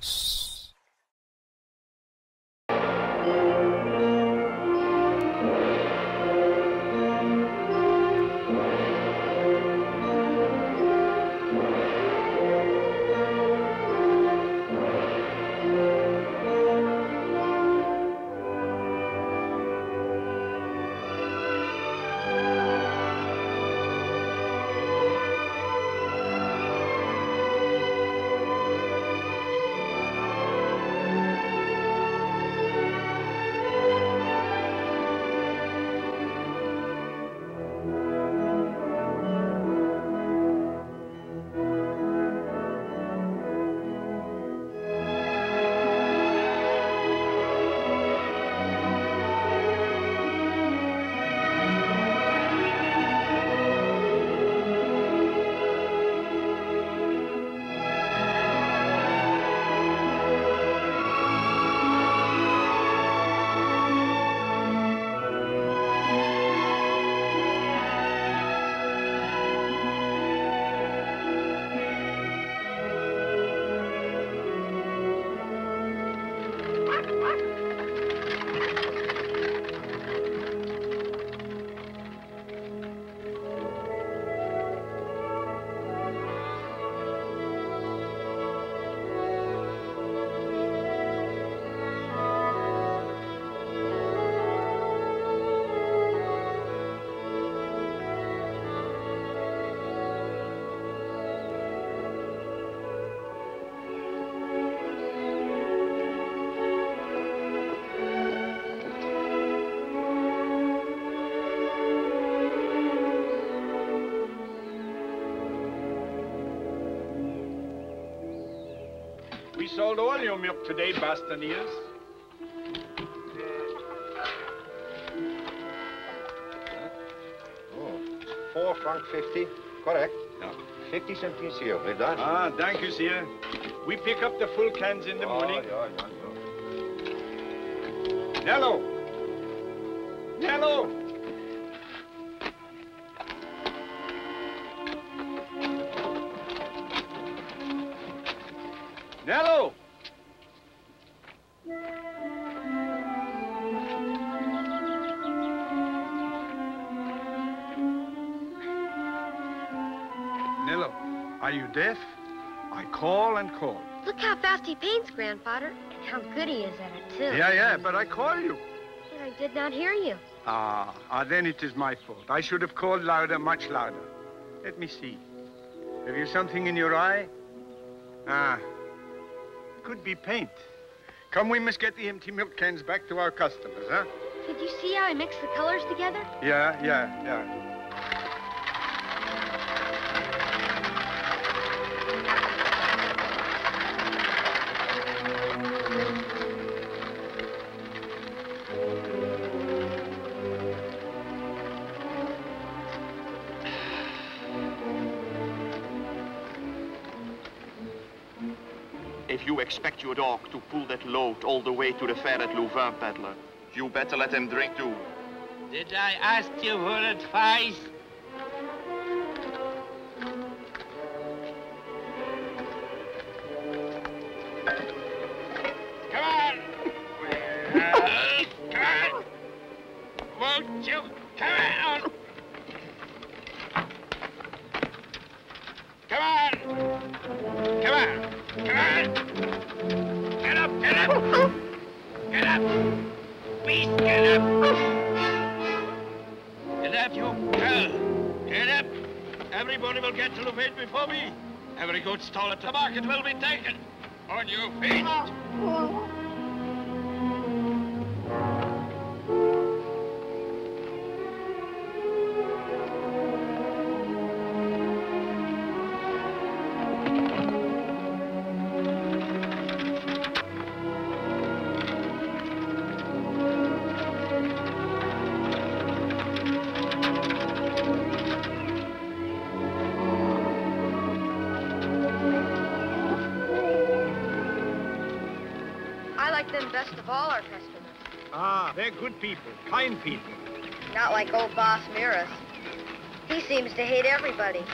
We sold all your milk today, Bostonians. Oh, four franc fifty. Correct. Ja. Fifty centimes here, blijf daar. Ah, thank you, sir. We pick up the full cans in the morning. ja, ja, ja. Nello! Nello! How good he is at it, too. Yeah, yeah, but I call you. But I did not hear you. Ah, ah, then it is my fault. I should have called louder, much louder. Let me see. Have you something in your eye? Ah, could be paint. Come, we must get the empty milk cans back to our customers, huh? Did you see how I mixed the colors together? Yeah, yeah, yeah. Your dog to pull that load all the way to the fair at Louvain, peddler, you better let him drink too. Did I ask you for advice? Everybody.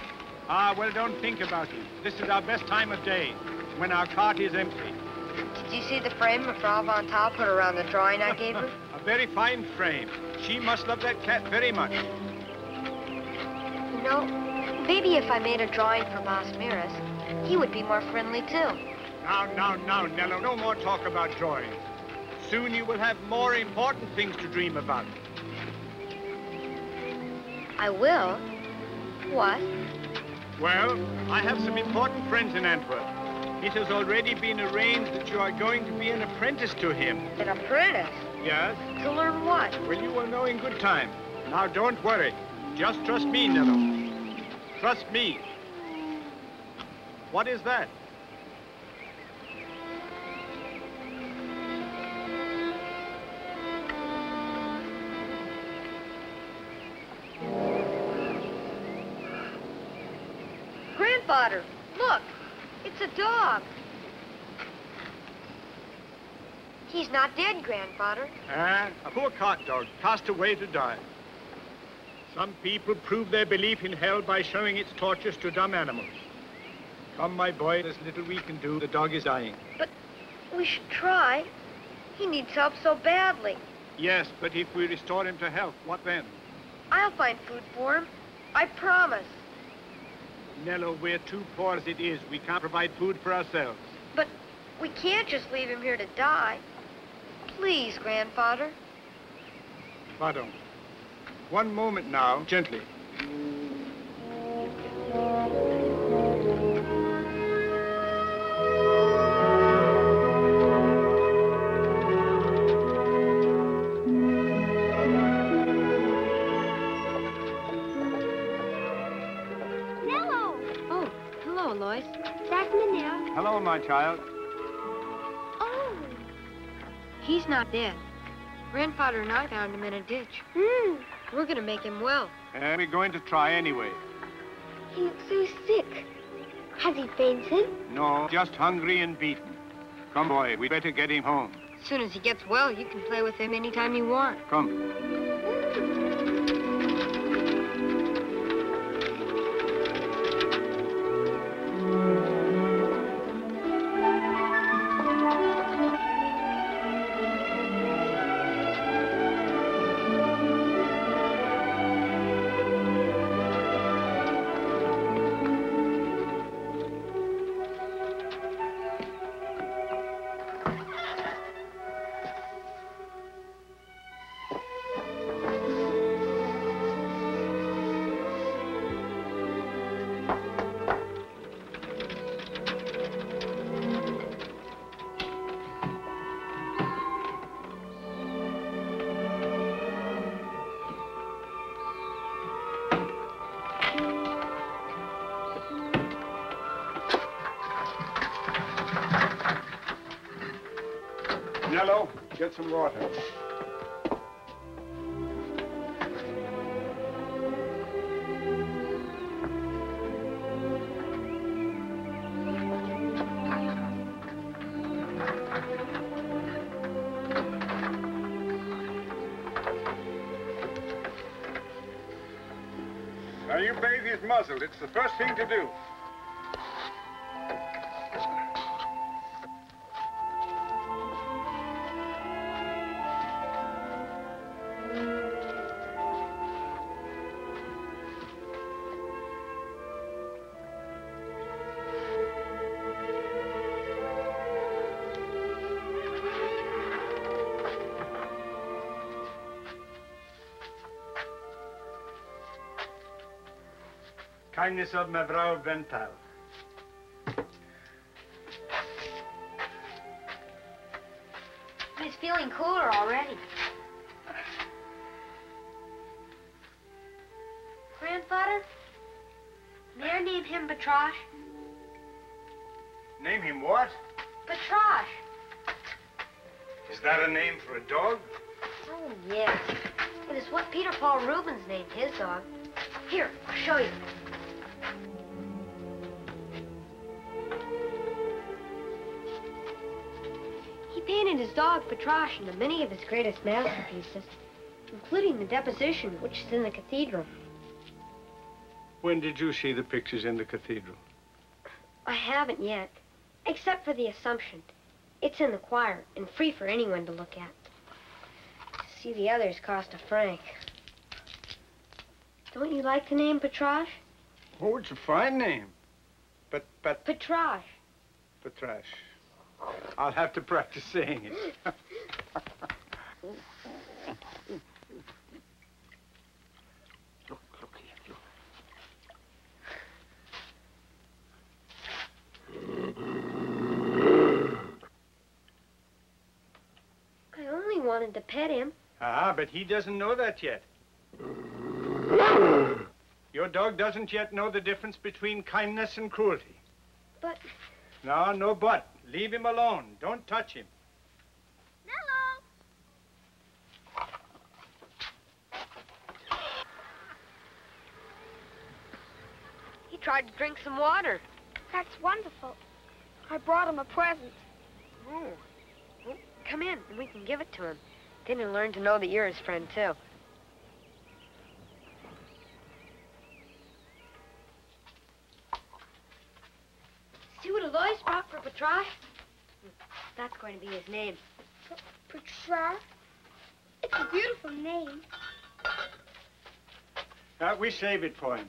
Ah, well, don't think about it. This is our best time of day, when our cart is empty. Did you see the frame that Frau von Tal put around the drawing I gave her? A very fine frame. She must love that cat very much. You know, maybe if I made a drawing for Miras, he would be more friendly too. Now, now, now, Nello, no more talk about drawings. Soon you will have more important things to dream about. I will? What? Well, I have some important friends in Antwerp. It has already been arranged that you are going to be an apprentice to him. An apprentice? Yes? To learn what? Well, you will know in good time. Now, don't worry. Just trust me, Nello. Trust me. What is that? Grandfather, look. It's a dog. He's not dead, Grandfather. Ah, a poor cart dog, cast away to die. Some people prove their belief in hell by showing its tortures to dumb animals. Come, my boy, there's little we can do. The dog is dying. But we should try. He needs help so badly. Yes, but if we restore him to health, what then? I'll find food for him. I promise. Nello, we're too poor as it is. We can't provide food for ourselves. But we can't just leave him here to die. Please, Grandfather. Pardon. One moment now, gently. Child. Oh. He's not dead. Grandfather and I found him in a ditch. Hmm. We're gonna make him well. And we're going to try anyway. He looks so sick. Has he fainted? No, just hungry and beaten. Come, boy, we'd better get him home. As soon as he gets well, you can play with him anytime you want. Come. Nello, water. Now, you bathe his muzzle. It's the first thing to do. Kindness of mevrouw Vental. He's Patrosh into many of his greatest masterpieces, including the deposition, which is in the cathedral. When did you see the pictures in the cathedral? I haven't yet, except for the Assumption. It's in the choir and free for anyone to look at. To See, the others cost a franc. Don't you like the name Petrache? Oh, it's a fine name. But, but, Petrache. Patrasche. I'll have to practice saying it. Look, look here, look. I only wanted to pet him. Ah, but he doesn't know that yet. Your dog doesn't yet know the difference between kindness and cruelty. But- No, no but. Leave him alone. Don't touch him. Nello! He tried to drink some water. That's wonderful. I brought him a present. Oh. Well, come in and we can give it to him. Then he'll learn to know that you're his friend, too. See what for Petrache? That's going to be his name. Petra? It's a beautiful name. Uh, we save it for him.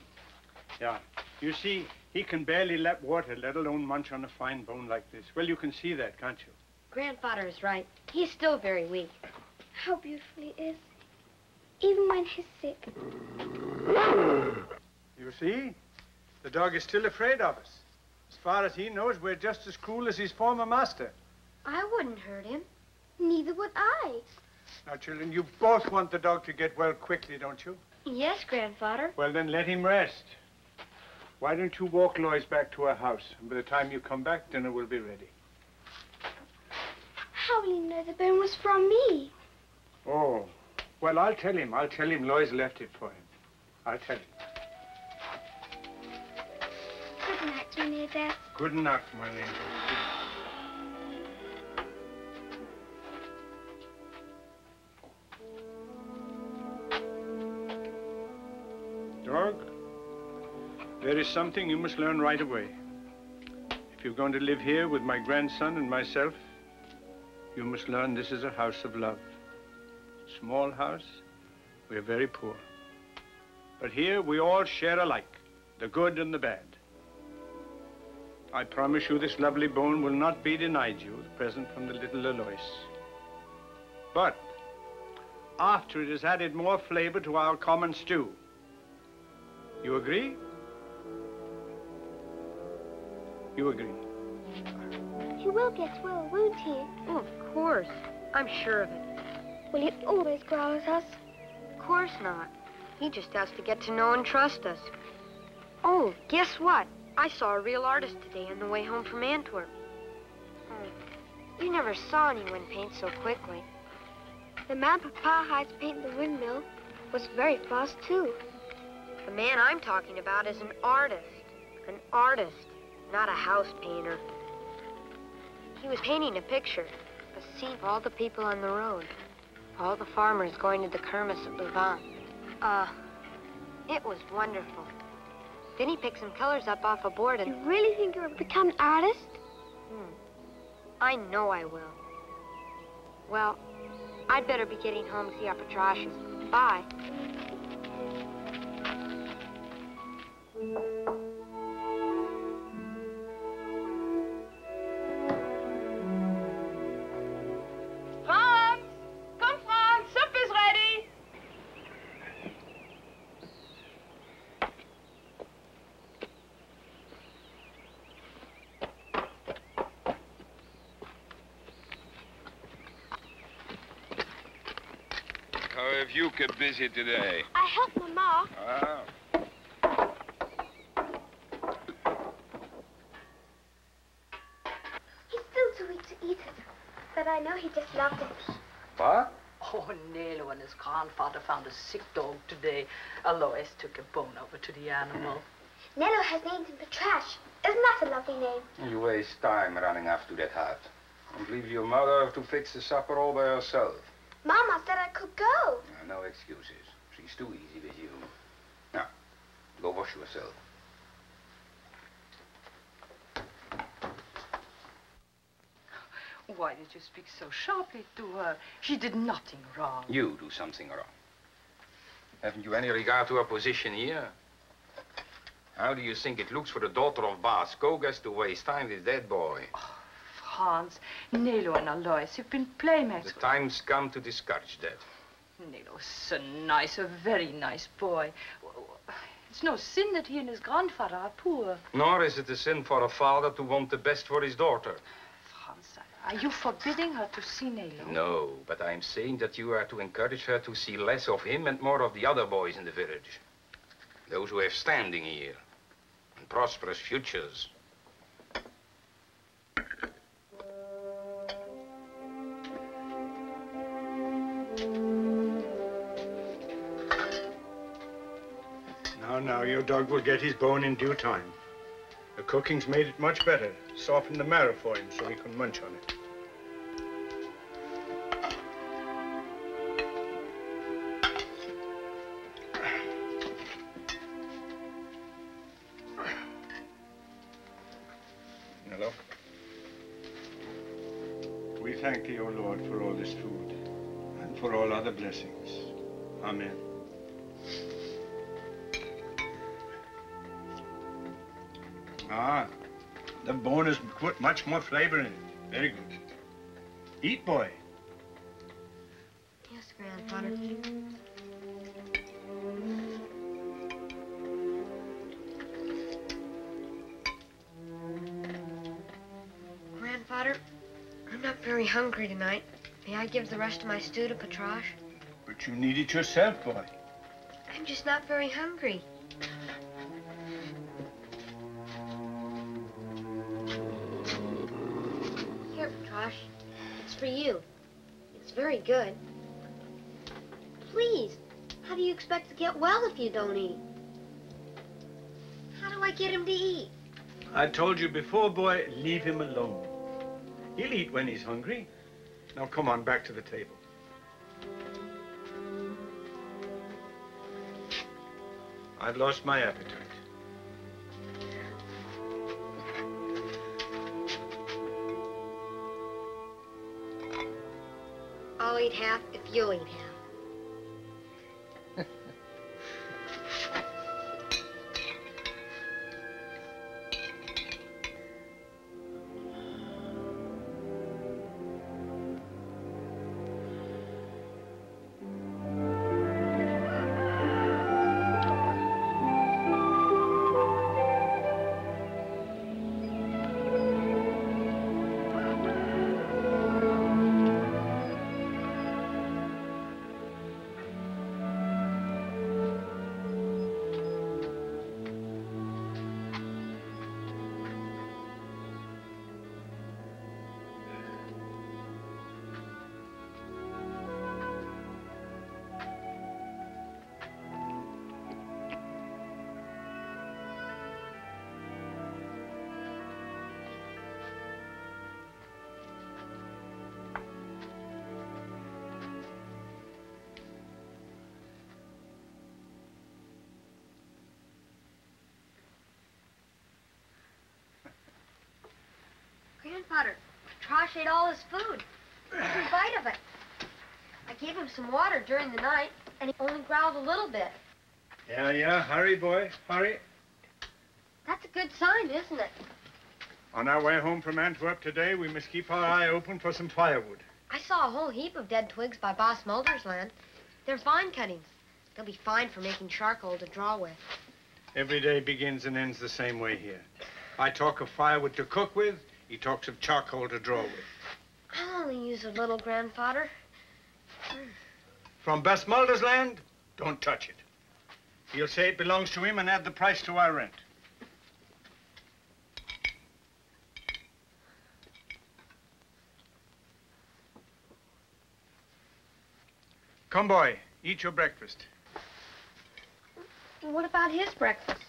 Yeah. You see, he can barely lap water, let alone munch on a fine bone like this. Well, you can see that, can't you? Grandfather is right. He's still very weak. How beautiful he is. Even when he's sick. You see? The dog is still afraid of us. As far as he knows, we're just as cruel as his former master. I wouldn't hurt him. Neither would I. Now, children, you both want the dog to get well quickly, don't you? Yes, Grandfather. Well, then let him rest. Why don't you walk Lois back to her house? And by the time you come back, dinner will be ready. How will you know the bone was from me? Oh. Well, I'll tell him. I'll tell him Lois left it for him. I'll tell him. Dear Dad. Good night, my angel. Dog, there is something you must learn right away. If you're going to live here with my grandson and myself, you must learn this is a house of love. Small house, we're very poor. But here we all share alike, the good and the bad. I promise you this lovely bone will not be denied you, the present from the little Aloise. But after it has added more flavor to our common stew. You agree? You agree. He will get well, won't he? Oh, of course. I'm sure of it. Will he always growl at us? Of course not. He just has to get to know and trust us. Oh, guess what? I saw a real artist today on the way home from Antwerp. Oh, you never saw anyone paint so quickly. The man Papa hides paint the windmill was very fast, too. The man I'm talking about is an artist. An artist, not a house painter. He was painting a picture, a scene of all the people on the road. All the farmers going to the kermis at Louvain. Uh, it was wonderful. Then he picked some colors up off a board and... You really think you'll become an artist? Hmm. I know I will. Well, I'd better be getting home to see our Petrashes. Bye. How have you kept busy today? I helped Mama. Ah, He's still too weak to eat it. But I know he just loved it. what? Oh, Nello and his grandfather found a sick dog today. Aloise took a bone over to the animal. Nello has named him Patrasche. Isn't that a lovely name? You waste time running after that hut. And leave your mother to fix the supper all by herself. Mama said I could go. No excuses. She's too easy with you. Now, go wash yourself. Why did you speak so sharply to her? She did nothing wrong. You do something wrong. Haven't you any regard to her position here? How do you think it looks for the daughter of Baas Cogez to waste time with that boy? Oh, Franz, Nello and Aloise, you've been playmates. The time's come to discourage that. Nello's so nice, a very nice boy. It's no sin that he and his grandfather are poor. Nor is it a sin for a father to want the best for his daughter. Franz, are you forbidding her to see Nello? No, but I'm saying that you are to encourage her to see less of him and more of the other boys in the village. Those who have standing here and prosperous futures. Now, now, your dog will get his bone in due time. The cooking's made it much better. Softened the marrow for him so he can munch on it. Hello. We thank thee, O Lord, for all this food and for all other blessings. Amen. Much more flavor in it. Very good. Eat, boy. Yes, Grandfather. Grandfather, I'm not very hungry tonight. May I give the rest of my stew to Patrasche? But you need it yourself, boy. I'm just not very hungry. Good. Please, how do you expect to get well if you don't eat? How do I get him to eat? I told you before, boy, leave him alone. He'll eat when he's hungry. Now, come on, back to the table. I've lost my appetite. Eat half if you'll eat half. Grandfather, Patrasche ate all his food. Every bite of it. I gave him some water during the night, and he only growled a little bit. Yeah, yeah, hurry, boy, hurry. That's a good sign, isn't it? On our way home from Antwerp today, we must keep our eye open for some firewood. I saw a whole heap of dead twigs by Boss Mulder's land. They're vine cuttings. They'll be fine for making charcoal to draw with. Every day begins and ends the same way here. I talk of firewood to cook with, he talks of charcoal to draw with. I'll only use a little, Grandfather. From Bess Mulder's land, don't touch it. He'll say it belongs to him and add the price to our rent. Come, boy, eat your breakfast. What about his breakfast?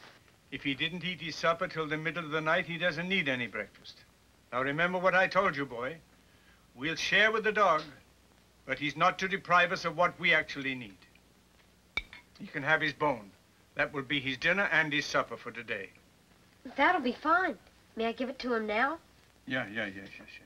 If he didn't eat his supper till the middle of the night, he doesn't need any breakfast. Now remember what I told you, boy. We'll share with the dog, but he's not to deprive us of what we actually need. He can have his bone. That will be his dinner and his supper for today. That'll be fine. May I give it to him now? Yeah, yeah, yes, yes, yes.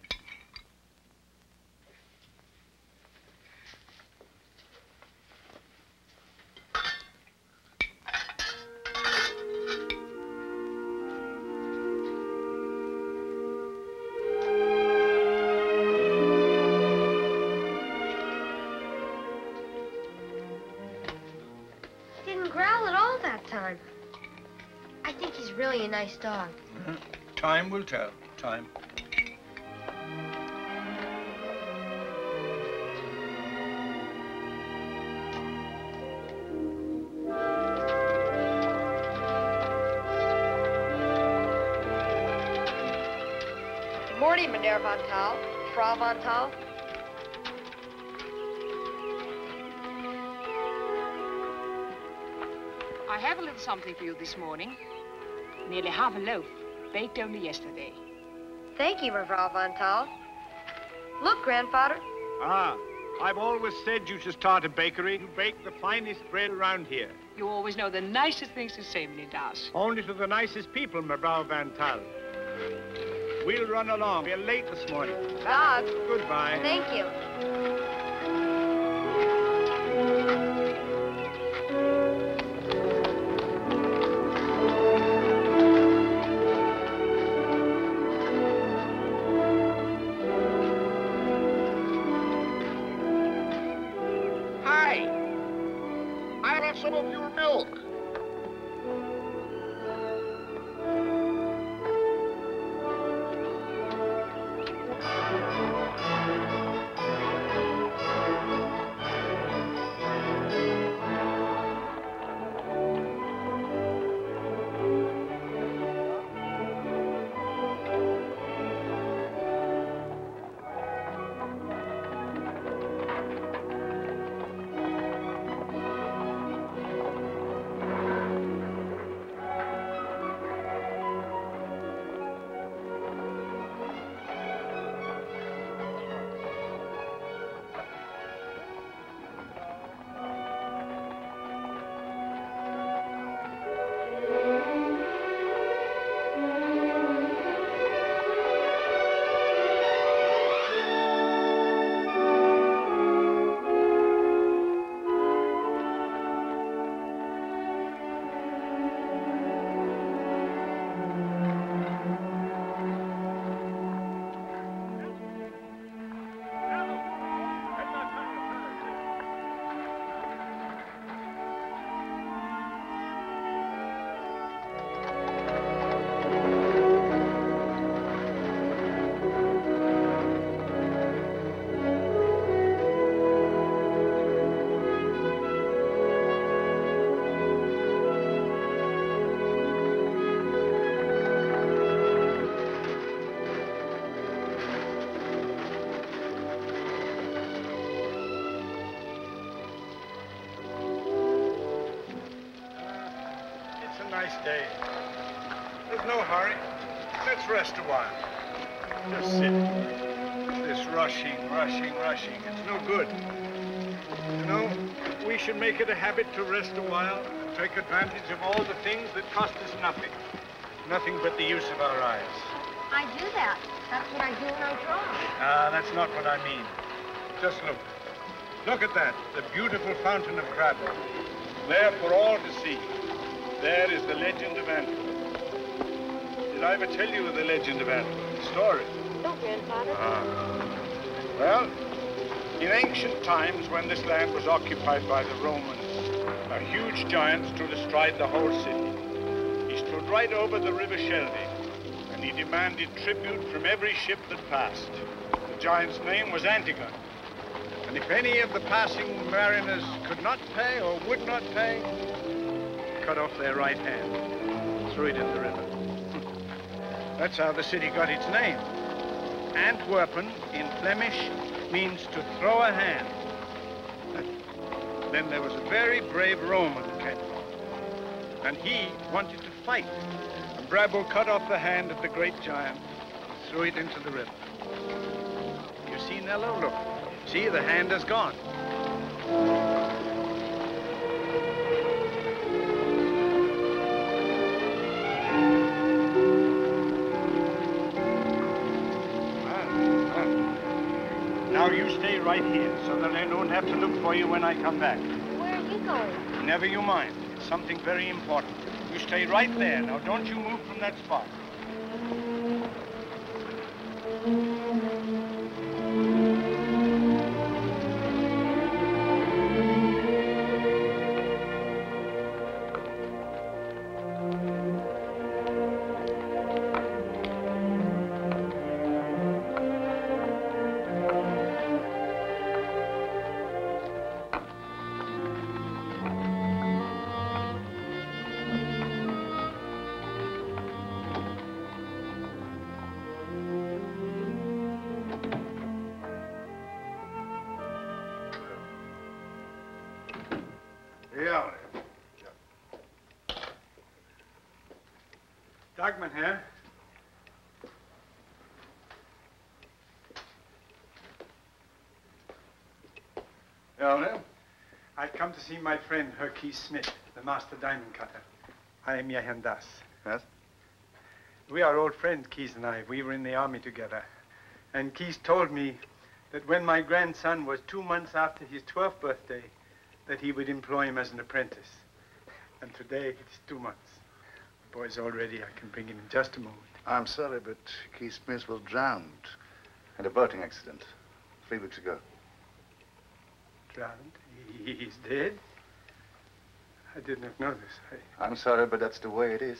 Really a nice dog. Time will tell. Time. Good morning, Madame Von Tal. Frau Von Tal. I have a little something for you this morning. Nearly half a loaf, baked only yesterday. Thank you, Mevrouw Von Tal. Look, Grandfather. Ah, I've always said you should start a bakery. You bake the finest bread around here. You always know the nicest things to say, meneer Daas. Only to the nicest people, Mevrouw Van Tal. We'll run along. We're late this morning. Dog. Goodbye. Thank you. No hurry. Let's rest a while. Just sit. This rushing, rushing, rushing. It's no good. You know, we should make it a habit to rest a while and take advantage of all the things that cost us nothing. Nothing but the use of our eyes. I do that. That's what I do when I draw. Ah, that's not what I mean. Just look. Look at that, the beautiful fountain of Craddock. There for all to see. There is the legend of Antwerp. Did I ever tell you of the legend of Antwerp? The story? No, Grandfather. Ah. Well, in ancient times, when this land was occupied by the Romans, a huge giant stood astride the whole city. He stood right over the river Schelde, and he demanded tribute from every ship that passed. The giant's name was Antigoon. And if any of the passing mariners could not pay or would not pay, cut off their right hand, threw it in the river. That's how the city got its name. Antwerpen in Flemish means to throw a hand. Then there was a very brave Roman came and he wanted to fight. And Brabo cut off the hand of the great giant, and threw it into the river. You see, Nello? Look. See, the hand is gone. Stay right here so that I don't have to look for you when I come back. Where are you going? Never you mind. It's something very important. You stay right there. Now don't you move from that spot. See my friend Herkes Smith, the master diamond cutter. I am Jehan Daas. Yes? We are old friends, Keys and I. We were in the army together. And Keys told me that when my grandson was two months after his 12th birthday, that he would employ him as an apprentice. And today it is two months. The boy's all ready. I can bring him in just a moment. I'm sorry, but Keith Smith was drowned in a boating accident three weeks ago. Drowned? He- He's dead? I did not know this. I... I'm sorry, but that's the way it is.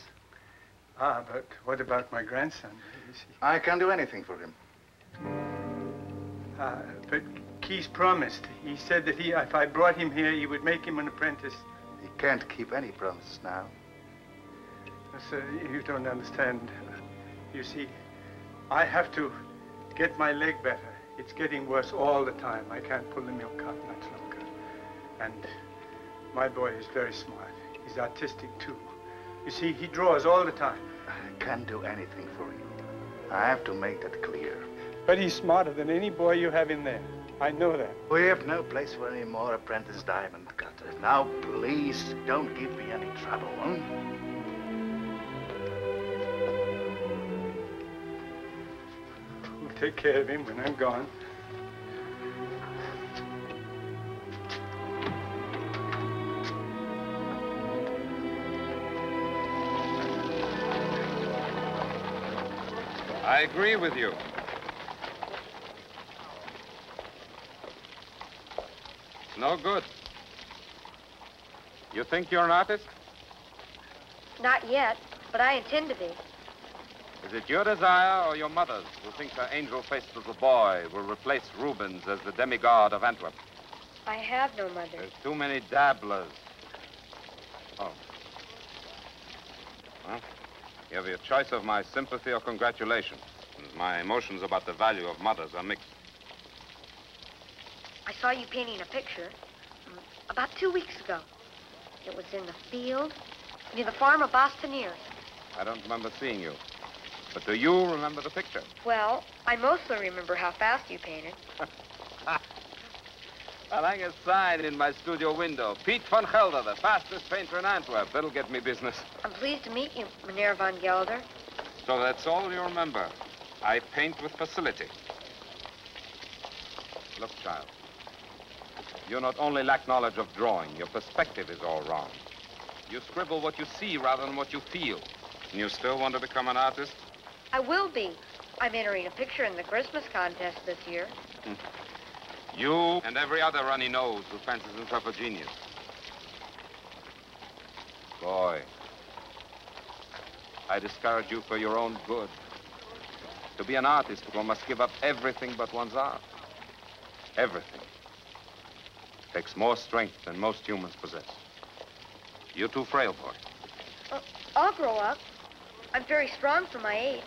Ah, but what about my grandson? I can't do anything for him. Uh, but Keys promised. He said that he, if I brought him here, he would make him an apprentice. He can't keep any promises now. Sir, you don't understand. You see, I have to get my leg better. It's getting worse all the time. I can't pull the milk cart much longer. And my boy is very smart. He's artistic, too. You see, he draws all the time. I can't do anything for you. I have to make that clear. But he's smarter than any boy you have in there. I know that. We have no place for any more apprentice diamond cutters. Now, please, don't give me any trouble, hmm? We'll take care of him when I'm gone. I agree with you. No good. You think you're an artist? Not yet, but I intend to be. Is it your desire or your mother's who thinks her angel-faced little boy will replace Rubens as the demigod of Antwerp? I have no mother. There's too many dabblers. Oh. Well, you have your choice of my sympathy or congratulation. And My emotions about the value of mothers are mixed. I saw you painting a picture mm, about two weeks ago. It was in the field near the farm of Bostoniers. I don't remember seeing you. But do you remember the picture? Well, I mostly remember how fast you painted. I'll hang a sign in my studio window. Piet van Gelder, the fastest painter in Antwerp. That'll get me business. I'm pleased to meet you, Meneer van Gelder. So that's all you remember. I paint with facility. Look, child. You not only lack knowledge of drawing, your perspective is all wrong. You scribble what you see rather than what you feel. And you still want to become an artist? I will be. I'm entering a picture in the Christmas contest this year. Hmm. You and every other runny nose who fancies himself a genius. Boy, I discourage you for your own good. To be an artist, one must give up everything but one's art. Everything. Takes more strength than most humans possess. You're too frail for it. Uh, I'll grow up. I'm very strong for my age.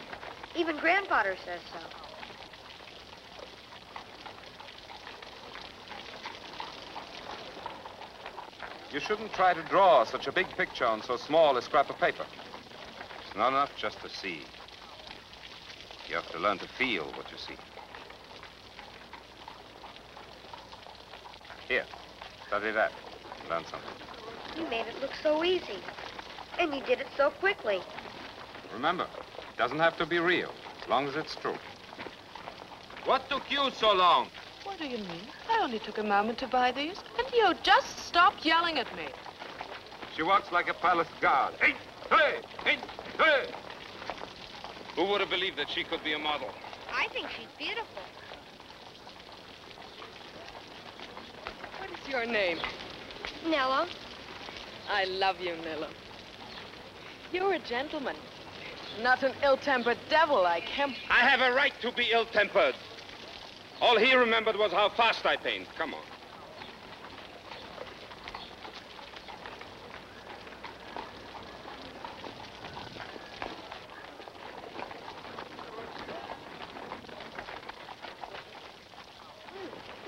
Even grandfather says so. You shouldn't try to draw such a big picture on so small a scrap of paper. It's not enough just to see. You have to learn to feel what you see. Here, study that. Learn something. You made it look so easy. And you did it so quickly. Remember, it doesn't have to be real, as long as it's true. What took you so long? What do you mean? I only took a moment to buy these. And you just stopped yelling at me. She walks like a palace guard. Hey, hey, hey, hey! Who would have believed that she could be a model? I think she's beautiful. What is your name? Nello. I love you, Nello. You're a gentleman. Not an ill-tempered devil like him. I have a right to be ill-tempered. All he remembered was how fast I paint. Come on.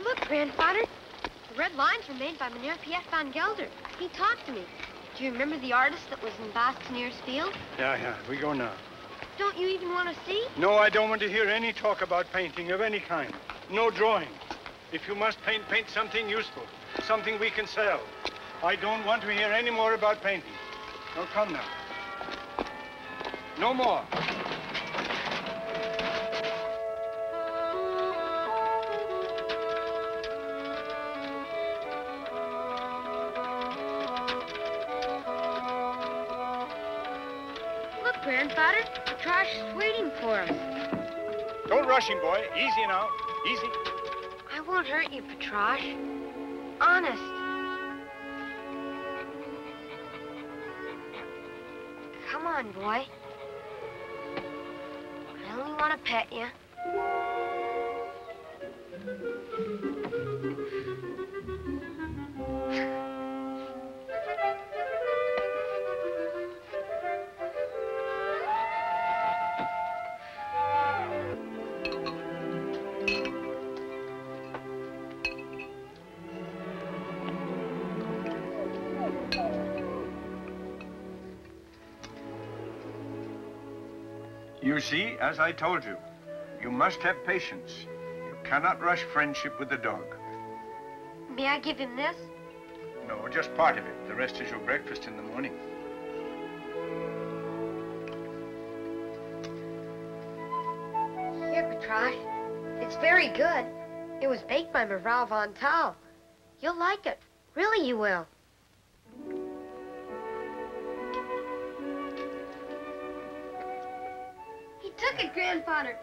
Look, Grandfather. The red lines were made by Meneer Piet van Gelder. He talked to me. Do you remember the artist that was in Bastionier's field? Yeah, yeah, we go now. Don't you even want to see? No, I don't want to hear any talk about painting of any kind. No drawing. If you must paint, paint something useful, something we can sell. I don't want to hear any more about painting. Now, come now. No more. Boy. Easy now. Easy. I won't hurt you, Patrasche. Honest. Come on, boy. I only want to pet you. See, as I told you, you must have patience. You cannot rush friendship with the dog. May I give him this? No, just part of it. The rest is your breakfast in the morning. Here, Patrasche. It's very good. It was baked by Maral von Tal. You'll like it. Really, you will. Grandfather.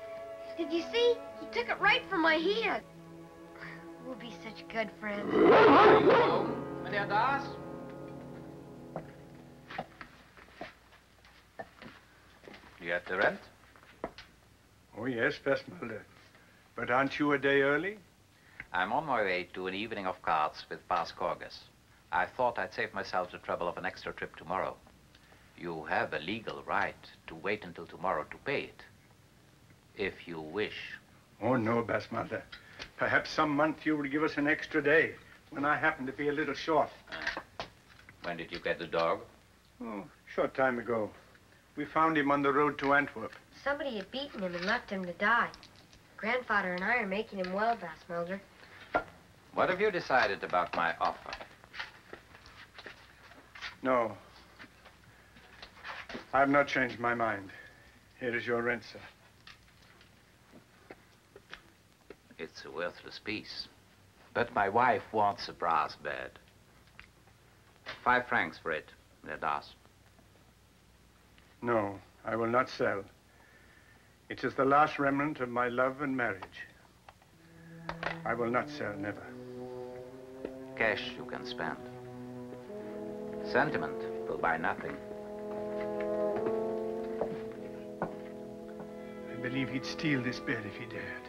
Did you see? He took it right from my hand. We'll be such good friends. Meneer Daas? You have the rent? Oh, yes, Westmulder. But aren't you a day early? I'm on my way to an evening of cards with Baas Cogez. I thought I'd save myself the trouble of an extra trip tomorrow. You have a legal right to wait until tomorrow to pay it. If you wish. Oh, no, Baas Mulder. Perhaps some month you will give us an extra day when I happen to be a little short. Uh, when did you get the dog? Oh, short time ago. We found him on the road to Antwerp. Somebody had beaten him and left him to die. Grandfather and I are making him well, Baas Mulder. What have you decided about my offer? No. I have not changed my mind. Here is your rent, sir. It's a worthless piece. But my wife wants a brass bed. Five francs for it, Meneer Daas. No, I will not sell. It is the last remnant of my love and marriage. I will not sell, never. Cash you can spend. Sentiment will buy nothing. I believe he'd steal this bed if he dared.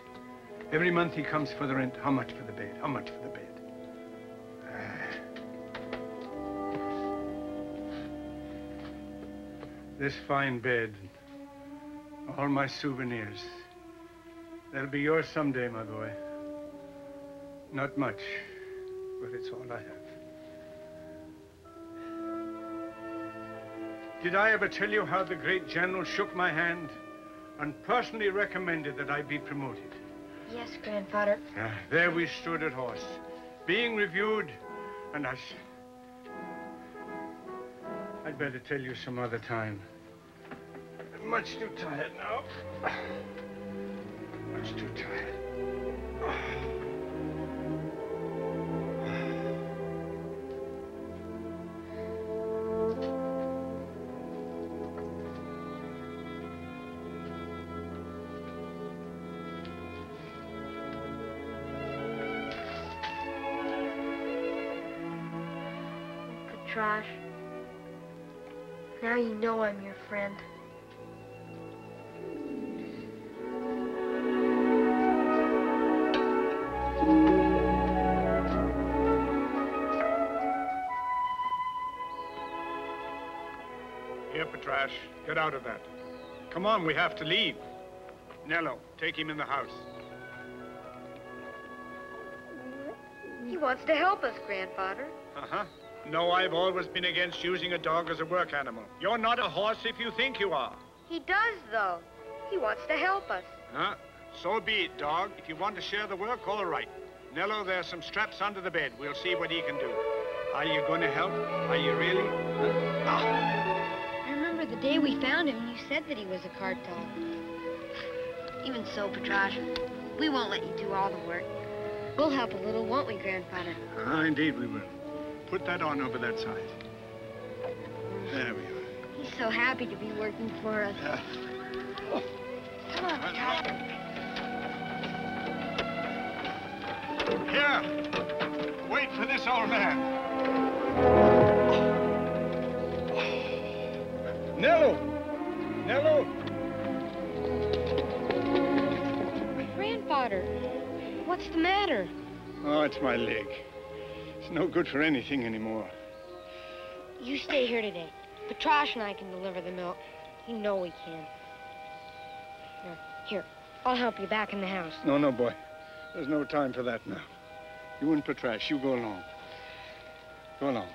Every month he comes for the rent. How much for the bed? How much for the bed? Ah. This fine bed, all my souvenirs, they'll be yours someday, my boy. Not much, but it's all I have. Did I ever tell you how the great general shook my hand and personally recommended that I be promoted? Yes, Grandfather. Ah, there we stood at horse, being reviewed, and i'd better tell you some other time. I'm much too tired now. Much too tired. Now you know I'm your friend. Here, Patrasche, get out of that. Come on, we have to leave. Nello, take him in the house. He wants to help us, Grandfather. Uh-huh. No, I've always been against using a dog as a work animal. You're not a horse if you think you are. He does, though. He wants to help us. Huh? So be it, dog. If you want to share the work, all right. Nello, there's some straps under the bed. We'll see what he can do. Are you going to help? Are you really? Huh? Ah. I remember the day we found him, you said that he was a cart dog. Even so, Patrasche, we won't let you do all the work. We'll help a little, won't we, Grandfather? Ah, indeed we will. Put that on over that side. There we are. He's so happy to be working for us. Uh, Come on, Patrasche. Here! Wait for this old man. Nello! Nello! Grandfather, what's the matter? Oh, it's my leg. No good for anything anymore. You stay here today. Patrasche and I can deliver the milk. You know we can. Here, here, I'll help you back in the house. No, no, boy. There's no time for that now. You and Patrasche, you go along. Go along.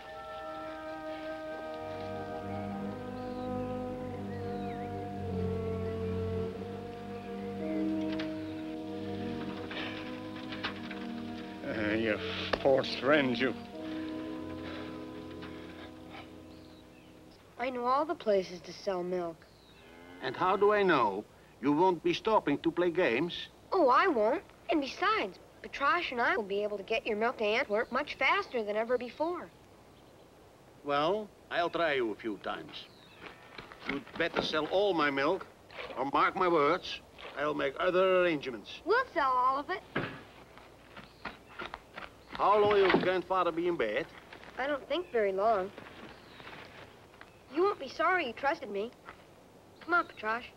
False friends. you. I know all the places to sell milk. And how do I know you won't be stopping to play games? Oh, I won't. And besides, Patrasche and I will be able to get your milk to Antwerp much faster than ever before. Well, I'll try you a few times. You'd better sell all my milk, or mark my words, I'll make other arrangements. We'll sell all of it. How long will grandfather be in bed? I don't think very long. You won't be sorry you trusted me. Come on, Patrasche.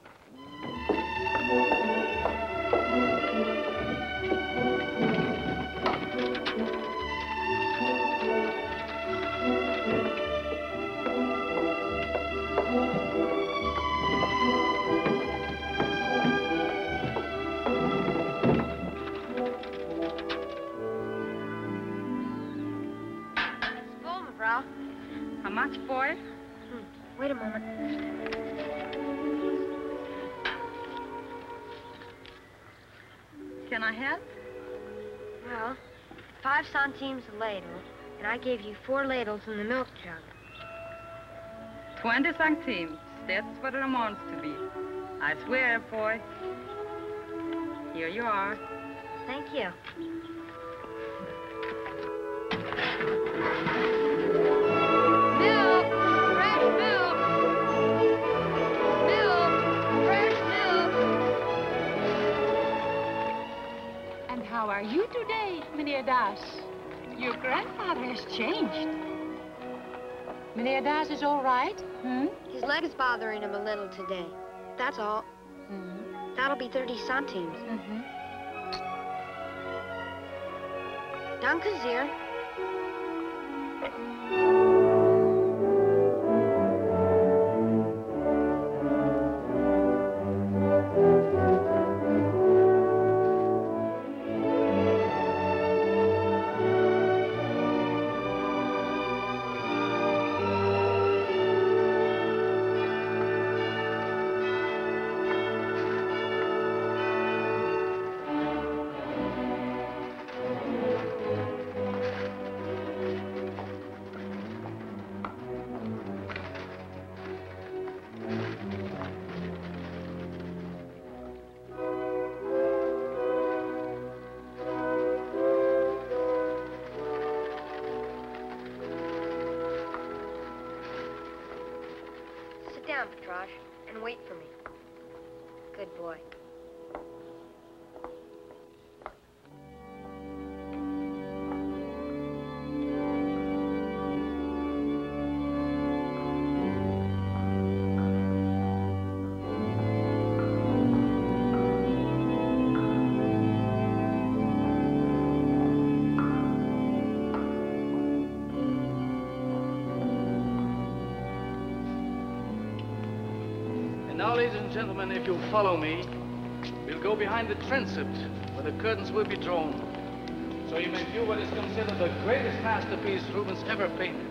Much for it? Hmm. Wait a moment. Can I help? Well, five centimes a ladle, and I gave you four ladles in the milk jug. 20 centimes. That's what it amounts to be. I swear, boy. Here you are. Thank you. Are you today, Meneer Daas? Your grandfather has changed. Meneer Daas is all right? Hmm? His leg is bothering him a little today. That's all. Hmm. That'll be 30 centimes. Mm-hmm. Danke sehr. Gentlemen, if you'll follow me, we'll go behind the transept where the curtains will be drawn. So you may view what is considered the greatest masterpiece Rubens ever painted.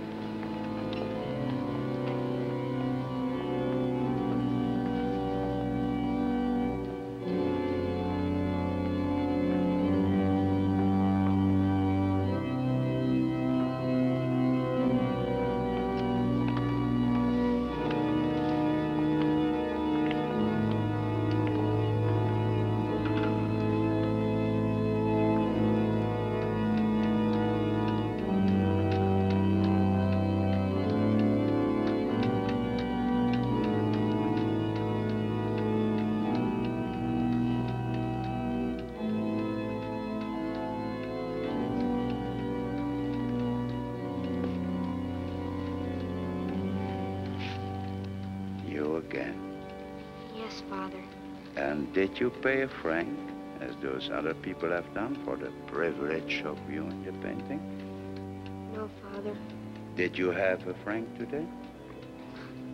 Did you pay a franc, as those other people have done, for the privilege of viewing the painting? No, Father. Did you have a franc today?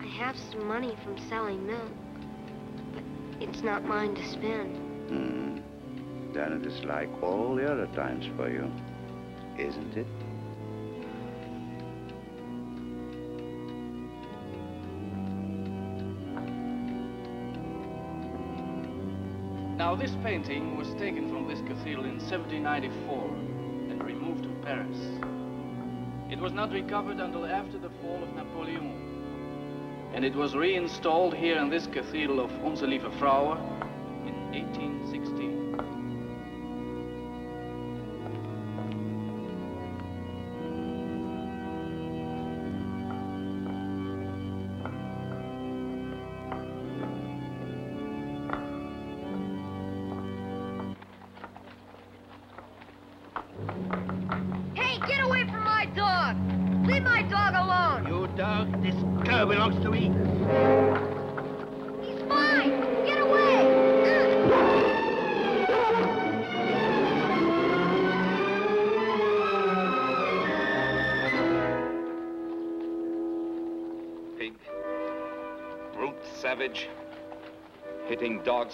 I have some money from selling milk, but it's not mine to spend. Hmm. Then it is like all the other times for you, isn't it? This painting was taken from this cathedral in 1794 and removed to Paris. It was not recovered until after the fall of Napoleon. And it was reinstalled here in this cathedral of Onze Lieve Vrouwe in 1816.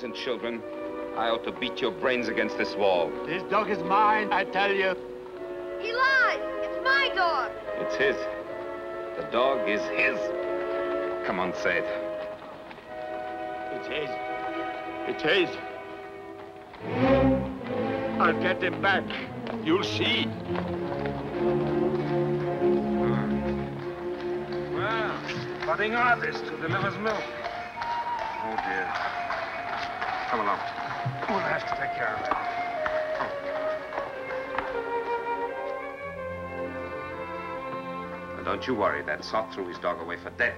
Hitting dogs and children. I ought to beat your brains against this wall. This dog is mine, I tell you. He lies! It's my dog! It's his. The dog is his. Come on, say it. It's his. It's his. I'll get him back. You'll see. Well, budding artist who delivers milk. Oh, dear. Come along. We'll have to take care of that. Now, don't you worry. That sot threw his dog away for dead.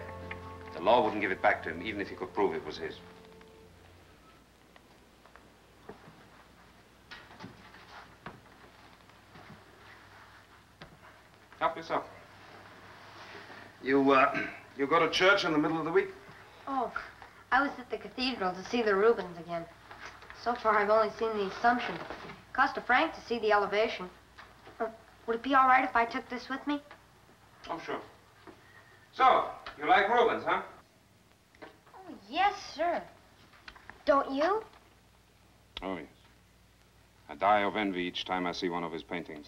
The law wouldn't give it back to him, even if he could prove it was his. Help yourself. You, uh, you go to church in the middle of the week? Oh, I was at the cathedral to see the Rubens again. So far, I've only seen the Assumption. Cost a franc to see the elevation. Uh, would it be all right if I took this with me? Oh, sure. So, you like Rubens, huh? Oh, yes, sir. Don't you? Oh, yes. I die of envy each time I see one of his paintings.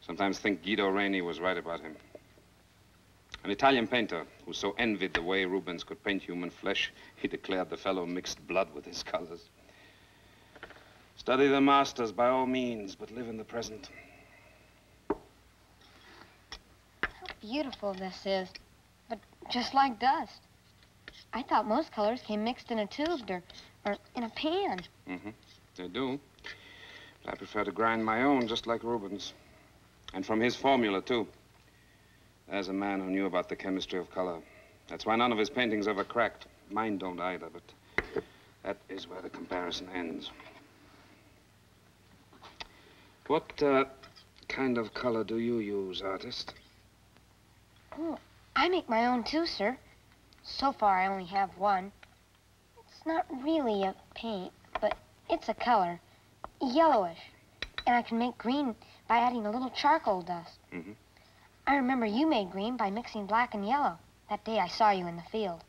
Sometimes think Guido Reni was right about him. An Italian painter who so envied the way Rubens could paint human flesh, he declared the fellow mixed blood with his colors. Study the masters by all means, but live in the present. How beautiful this is, but just like dust. I thought most colors came mixed in a tube or, or in a pan. Mm-hmm. They do. But I prefer to grind my own, just like Rubens. And from his formula, too. There's a man who knew about the chemistry of color. That's why none of his paintings ever cracked. Mine don't either, but that is where the comparison ends. What uh, kind of color do you use, artist? Oh, I make my own too, sir. So far, I only have one. It's not really a paint, but it's a color. Yellowish. And I can make green by adding a little charcoal dust. Mm-hmm. I remember you made green by mixing black and yellow that day I saw you in the field.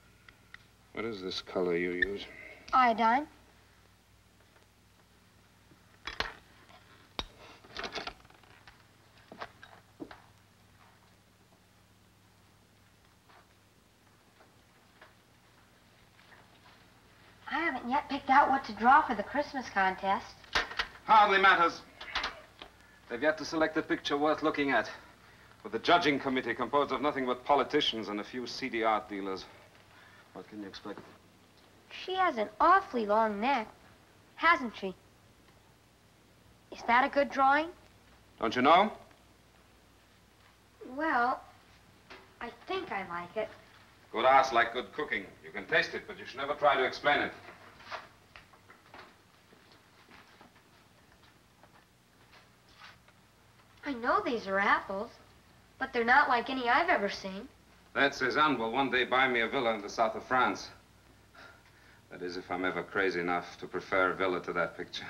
What is this color you use? Iodine? I haven't yet picked out what to draw for the Christmas contest. Hardly matters. They've yet to select a picture worth looking at. With a judging committee composed of nothing but politicians and a few seedy art dealers. What can you expect? She has an awfully long neck, hasn't she? Is that a good drawing? Don't you know? Well, I think I like it. Good art's like good cooking. You can taste it, but you should never try to explain it. I know these are apples, but they're not like any I've ever seen. That Cézanne will one day buy me a villa in the south of France. That is, if I'm ever crazy enough to prefer a Villa to that picture.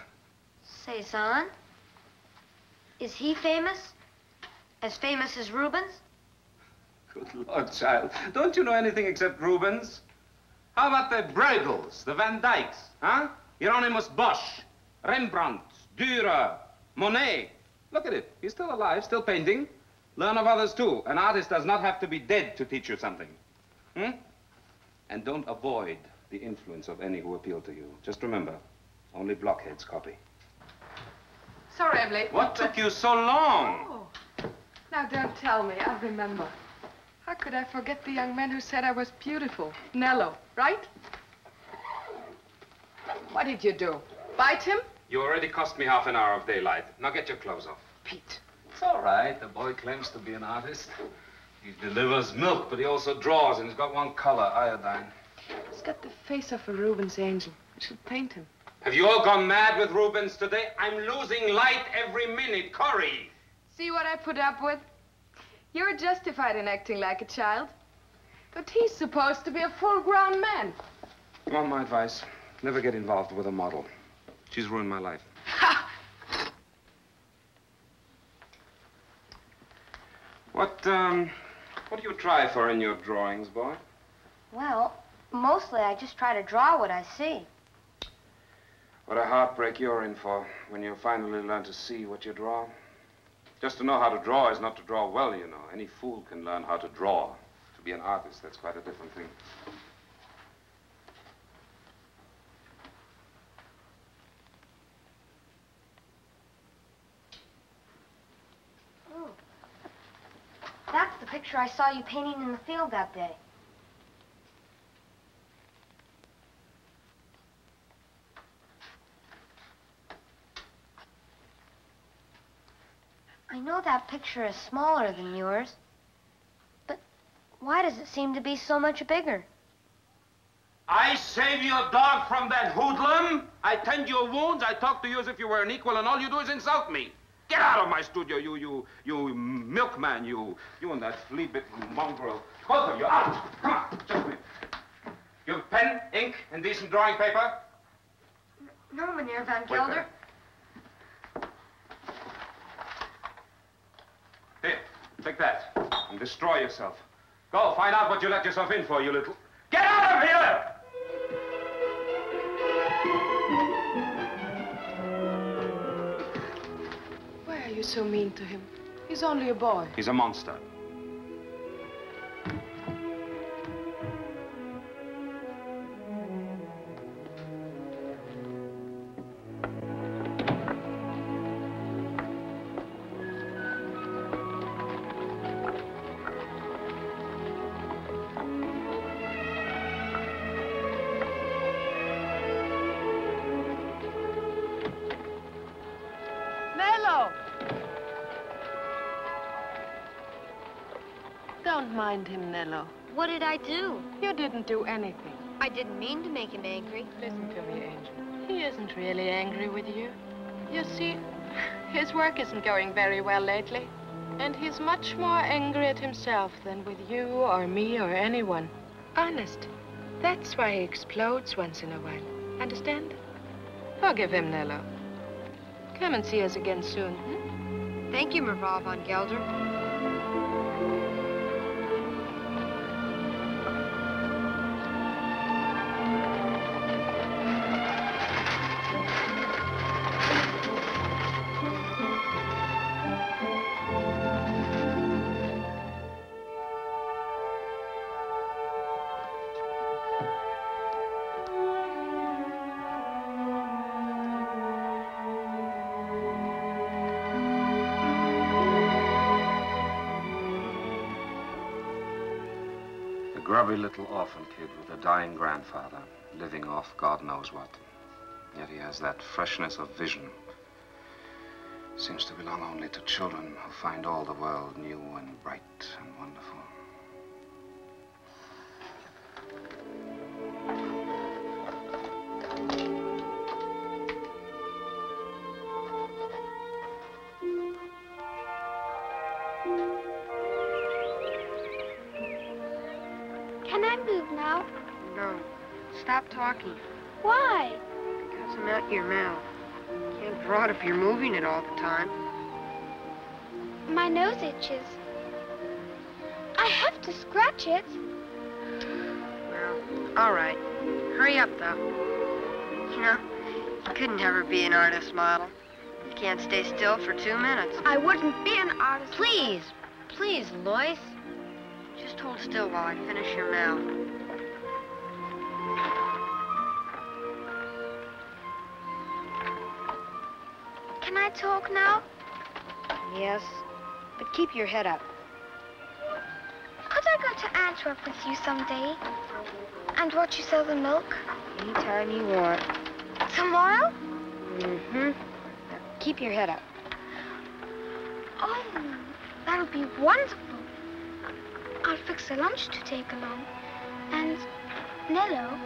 Cezanne? Is he famous? As famous as Rubens? Good Lord, child. Don't you know anything except Rubens? How about the Bruegels, the Van Dycks, huh? Hieronymus Bosch, Rembrandt, Dürer, Monet. Look at it. He's still alive, still painting. Learn of others, too. An artist does not have to be dead to teach you something. Hmm? And don't avoid the influence of any who appeal to you. Just remember, only blockheads copy. Sorry I'm late. What took you so long? Oh. Now don't tell me. I'll remember. How could I forget the young man who said I was beautiful? Nello, right? What did you do? Bite him? You already cost me half an hour of daylight. Now get your clothes off. Pete. It's all right. The boy claims to be an artist. He delivers milk, but he also draws, and he's got one color, iodine. He's got the face of a Rubens angel. I should paint him. Have you all gone mad with Rubens today? I'm losing light every minute. Corey! See what I put up with? You're justified in acting like a child. But he's supposed to be a full-grown man. You want my advice? Never get involved with a model. She's ruined my life. What, um, what do you try for in your drawings, boy? Well, mostly I just try to draw what I see. What a heartbreak you're in for when you finally learn to see what you draw. Just to know how to draw is not to draw well, you know. Any fool can learn how to draw. To be an artist, that's quite a different thing. Picture I saw you painting in the field that day. I know that picture is smaller than yours, but why does it seem to be so much bigger? I save your dog from that hoodlum. I tend your wounds. I talk to you as if you were an equal, and all you do is insult me. Get out of my studio, you, you, you milkman, you, you and that flea-bitten mongrel. Both of you, out. Come on, just a minute. You have pen, ink, and decent drawing paper? No, Mynheer Van Gelder. Here, take that, and destroy yourself. Go, find out what you let yourself in for, you little... Get out of here! You so mean to him? He's only a boy. He's a monster. Did I do? You didn't do anything. I didn't mean to make him angry. Listen to me, Angel. He isn't really angry with you. You see, his work isn't going very well lately. And he's much more angry at himself than with you or me or anyone. Honest. That's why he explodes once in a while. Understand? Forgive him, Nello. Come and see us again soon, hmm? Thank you, Mevrouw von Gelder. Grubby little orphan kid with a dying grandfather, living off God knows what. Yet he has that freshness of vision. Seems to belong only to children who find all the world new and bright and wonderful. If you're moving it all the time. My nose itches. I have to scratch it. Well, all right. Hurry up, though. You know, you couldn't ever be an artist model. You can't stay still for two minutes. I wouldn't be an artist. Please, please, Lois. Just hold still while I finish your mouth. Talk now? Yes, but keep your head up. Could I go to Antwerp with you someday? And watch you sell the milk? Anytime you want. Tomorrow? Mm-hmm. Now, keep your head up. Oh, that'll be wonderful. I'll fix a lunch to take along. And, Nello,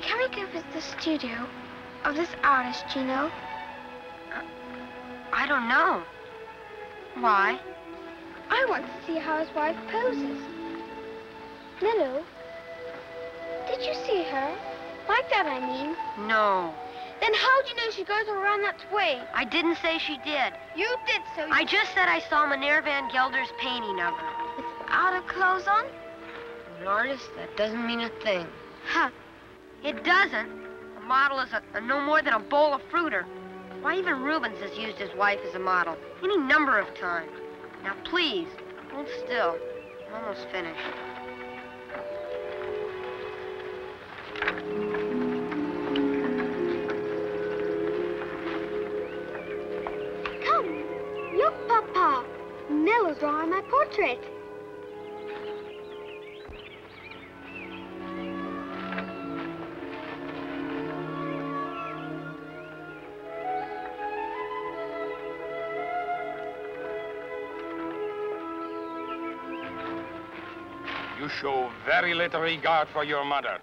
can we go visit the studio of this artist you know? I don't know. Why? I want to see how his wife poses. Nello, did you see her? Like that, I mean. No. Then how do you know she goes around that way? I didn't say she did. You did so. You I just said I saw Meneer van Gelder's painting of her. Without her clothes on? An artist, that doesn't mean a thing. Huh. It doesn't. A model is a, a no more than a bowl of fruit or... Why, even Rubens has used his wife as a model. Any number of times. Now, please, hold still. I'm almost finished. Come. Look, Papa. Nello's drawing my portrait. You show very little regard for your mother,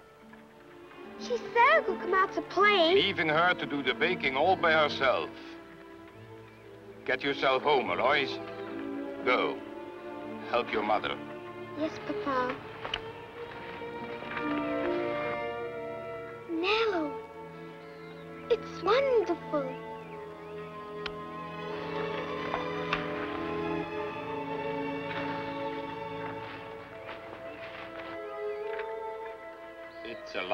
She said could come out to play. leaving her to do the baking all by herself. Get yourself home, Aloise. Go. Help your mother. Yes, Papa.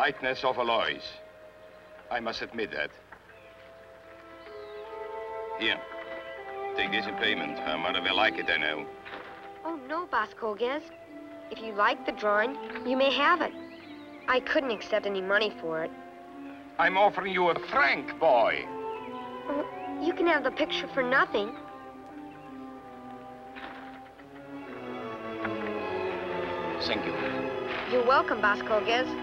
Likeness of Aloise. I must admit that. Here. Take this in payment. Her mother will like it, I know. Oh, no, Baas Cogez. If you like the drawing, you may have it. I couldn't accept any money for it. I'm offering you a franc, boy. You can have the picture for nothing. Thank you. You're welcome. Grandfather,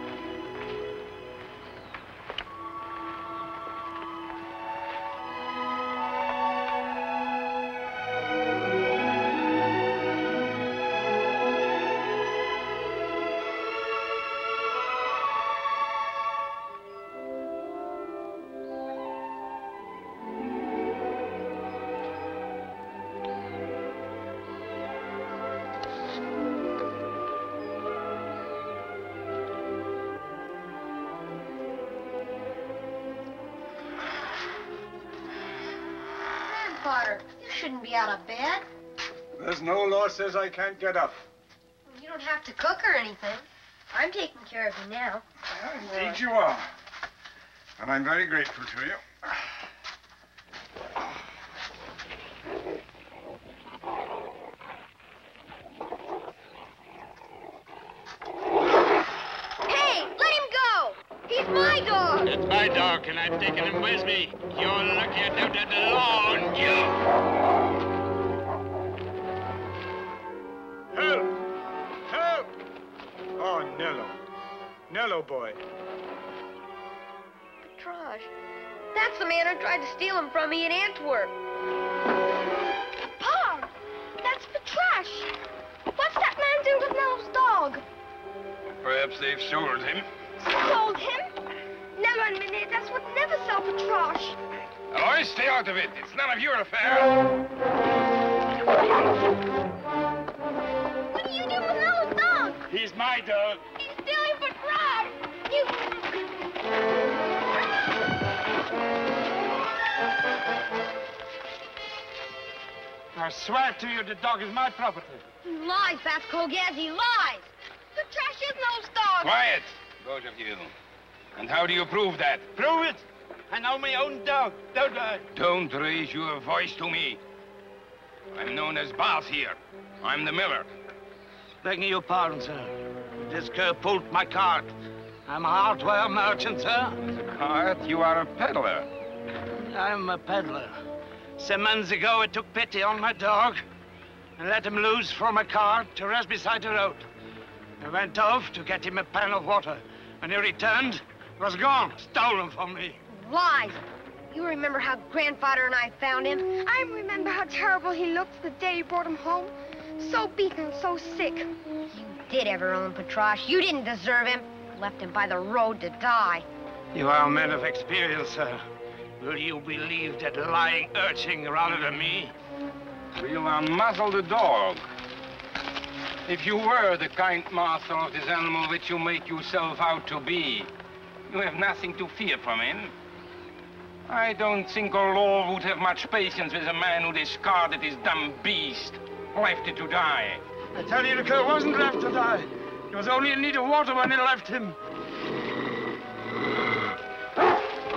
Says I can't get up. You don't have to cook or anything. I'm taking care of you now. Indeed you are. And I'm very grateful to you. Tried to steal him from me in Antwerp. Pa! That's Patrasche! What's that man doing with Nello's dog? Perhaps they've sold him. Sold him? Nello and Meneer Daas would never sell Patrasche. Aloise, oh, stay out of it. It's none of your affair. What are you doing with Nello's dog? He's my dog. He's I swear to you, the dog is my property. He Lies, Baas Cogez. He lies. The trash is no dog. Quiet, both of you. And how do you prove that? Prove it. I know my own dog, don't I? Don't raise your voice to me. I'm known as Boss here. I'm the miller. Begging your pardon, sir. This cur pulled my cart. I'm a hardware merchant, sir. A cart? You are a peddler. I'm a peddler. Some months ago, I took pity on my dog and let him loose from a car to rest beside the road. I went off to get him a pan of water. When he returned, he was gone, stolen from me. Lies. You remember how grandfather and I found him? I remember how terrible he looked the day you brought him home. So beaten, so sick. You did ever own Patrasche. You didn't deserve him. Left him by the road to die. You are a man of experience, sir. Will you believe that lying urchin rather than me? We'll unmuzzle the dog. If you were the kind master of this animal which you make yourself out to be, you have nothing to fear from him. I don't think our law would have much patience with a man who discarded his dumb beast, left it to die. I tell you, the cur wasn't left to die. He was only in need of water when they left him.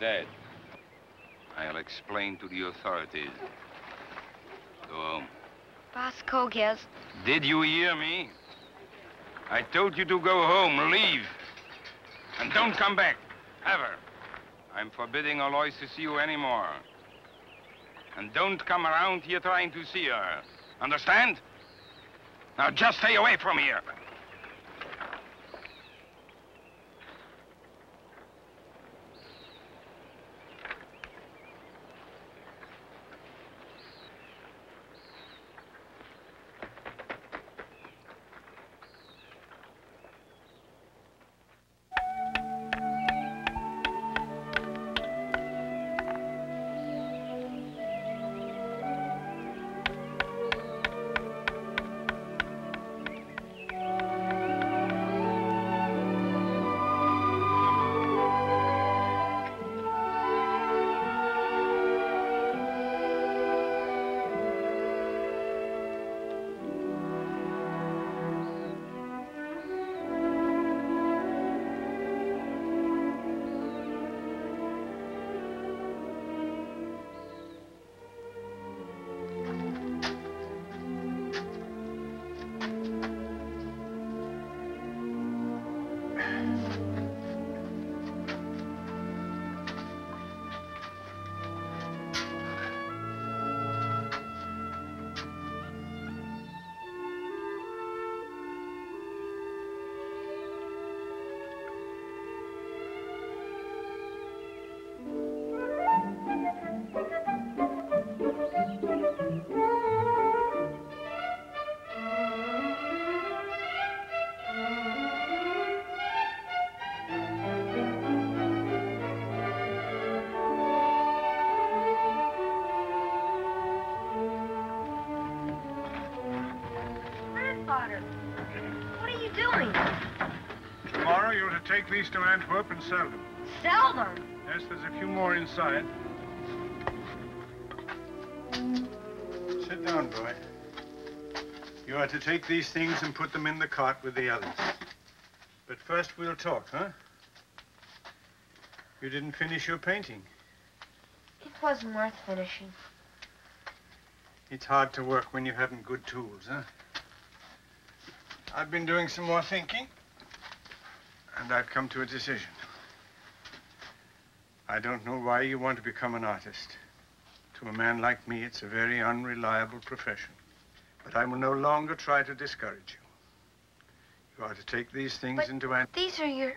dead. I'll explain to the authorities. Go home. Baas Cogez. Did you hear me? I told you to go home, leave. And don't come back, ever. I'm forbidding Aloise to see you anymore. And don't come around here trying to see her. Understand? Now just stay away from here. Take these to Antwerp and sell them. Sell them. Yes, there's a few more inside. Sit down, boy. You are to take these things and put them in the cart with the others. But first we'll talk, huh? You didn't finish your painting. It wasn't worth finishing. It's hard to work when you haven't good tools, huh? I've been doing some more thinking, and I've come to a decision. I don't know why you want to become an artist. To a man like me, it's a very unreliable profession. But I will no longer try to discourage you. You are to take these things But into Antwerp. These are your...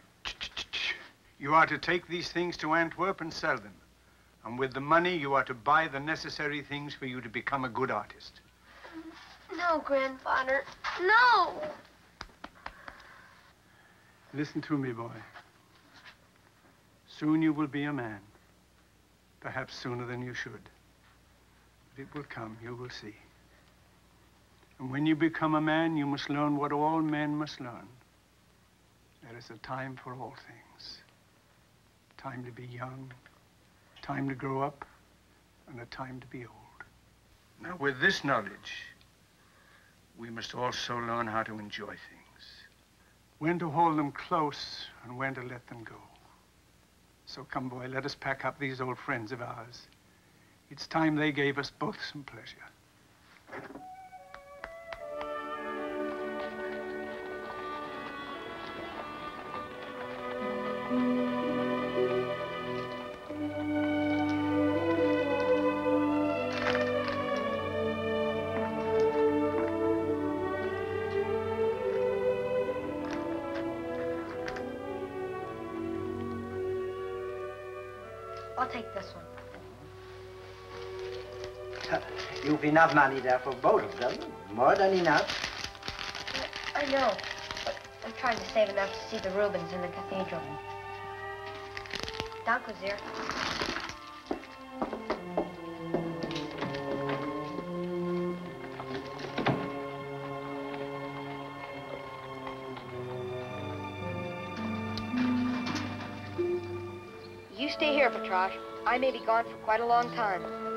You are to take these things to Antwerp and sell them. And with the money, you are to buy the necessary things for you to become a good artist. No, grandfather. No! Listen to me, boy. Soon you will be a man. Perhaps sooner than you should. But it will come, you will see. And when you become a man, you must learn what all men must learn. There is a time for all things. Time to be young, time to grow up, and a time to be old. Now, with this knowledge, we must also learn how to enjoy things. When to hold them close and when to let them go. So come, boy, let us pack up these old friends of ours. It's time they gave us both some pleasure. I'll enough money there for both of them. More than enough. I know, but I'm trying to save enough to see the Rubens in the cathedral. Danke sehr. You stay here, Patrasche. I may be gone for quite a long time.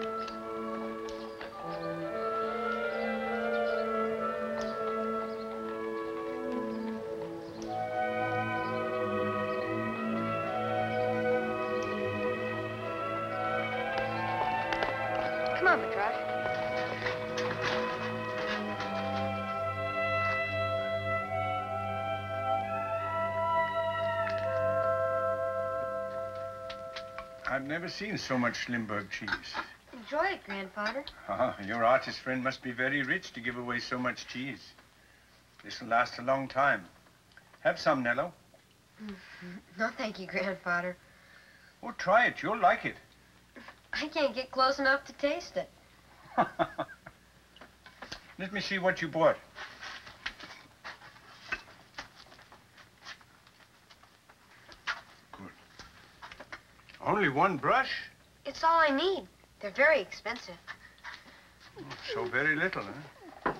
Never seen so much Schlimburg cheese. Enjoy it, Grandfather. Ah, your artist friend must be very rich to give away so much cheese. This'll last a long time. Have some, Nello. No, thank you, Grandfather. Oh, try it. You'll like it. I can't get close enough to taste it. Let me see what you bought. One brush? It's all I need. They're very expensive. Oh, so very little, huh?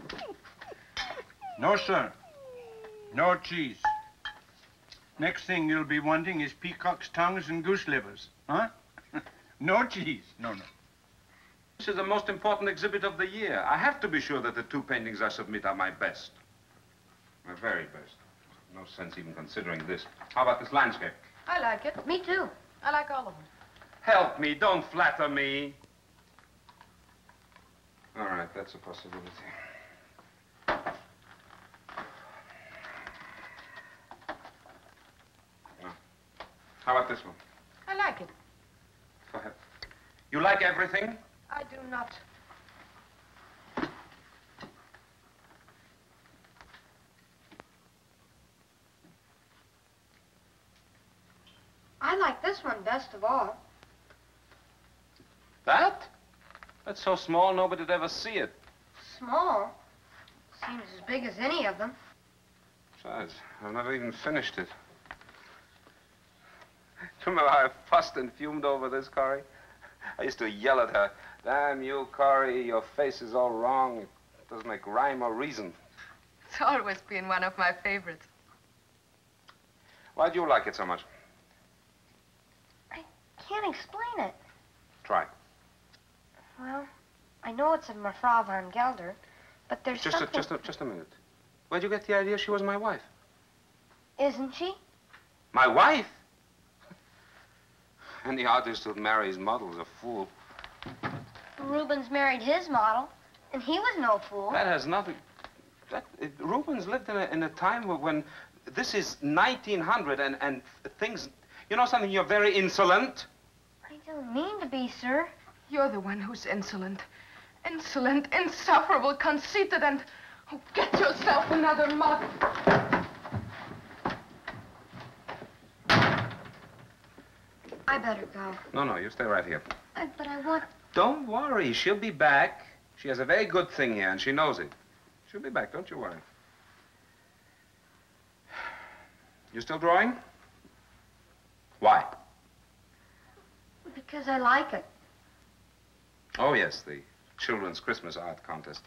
No, sir. No cheese. Next thing you'll be wanting is peacock's tongues and goose livers, huh? no cheese. No, no. This is the most important exhibit of the year. I have to be sure that the two paintings I submit are my best. My very best. No sense even considering this. How about this landscape? I like it. Me too. I like all of them. Help me, don't flatter me. All right, that's a possibility. How about this one? I like it. Go ahead. You like everything? I do not. I like this one best of all. That? That's so small nobody'd ever see it. Small. Seems as big as any of them. Besides, I've never even finished it. Do you remember how I fussed and fumed over this, Corey? I used to yell at her, damn you, Corey, your face is all wrong. It doesn't make rhyme or reason. It's always been one of my favorites. Why do you like it so much? I can't explain it. Try. Well, I know it's a Mevrouw Van Gelder, but there's Just a, just a, just a minute. Where'd you get the idea she was my wife? Isn't she? My wife? Any artist who marries model's a fool. Rubens married his model, and he was no fool. That has nothing. That, it, Rubens lived in a, in a time when this is 1900 and, and things. You know something? You're very insolent. I don't mean to be, sir. You're the one who's insolent. Insolent, insufferable, conceited, and... Oh, get yourself another mug. I better go. No, no, you stay right here. I, but I want... Don't worry. She'll be back. She has a very good thing here, and she knows it. She'll be back. Don't you worry. You still drawing? Why? Because I like it. Oh, yes, the Children's Christmas Art Contest.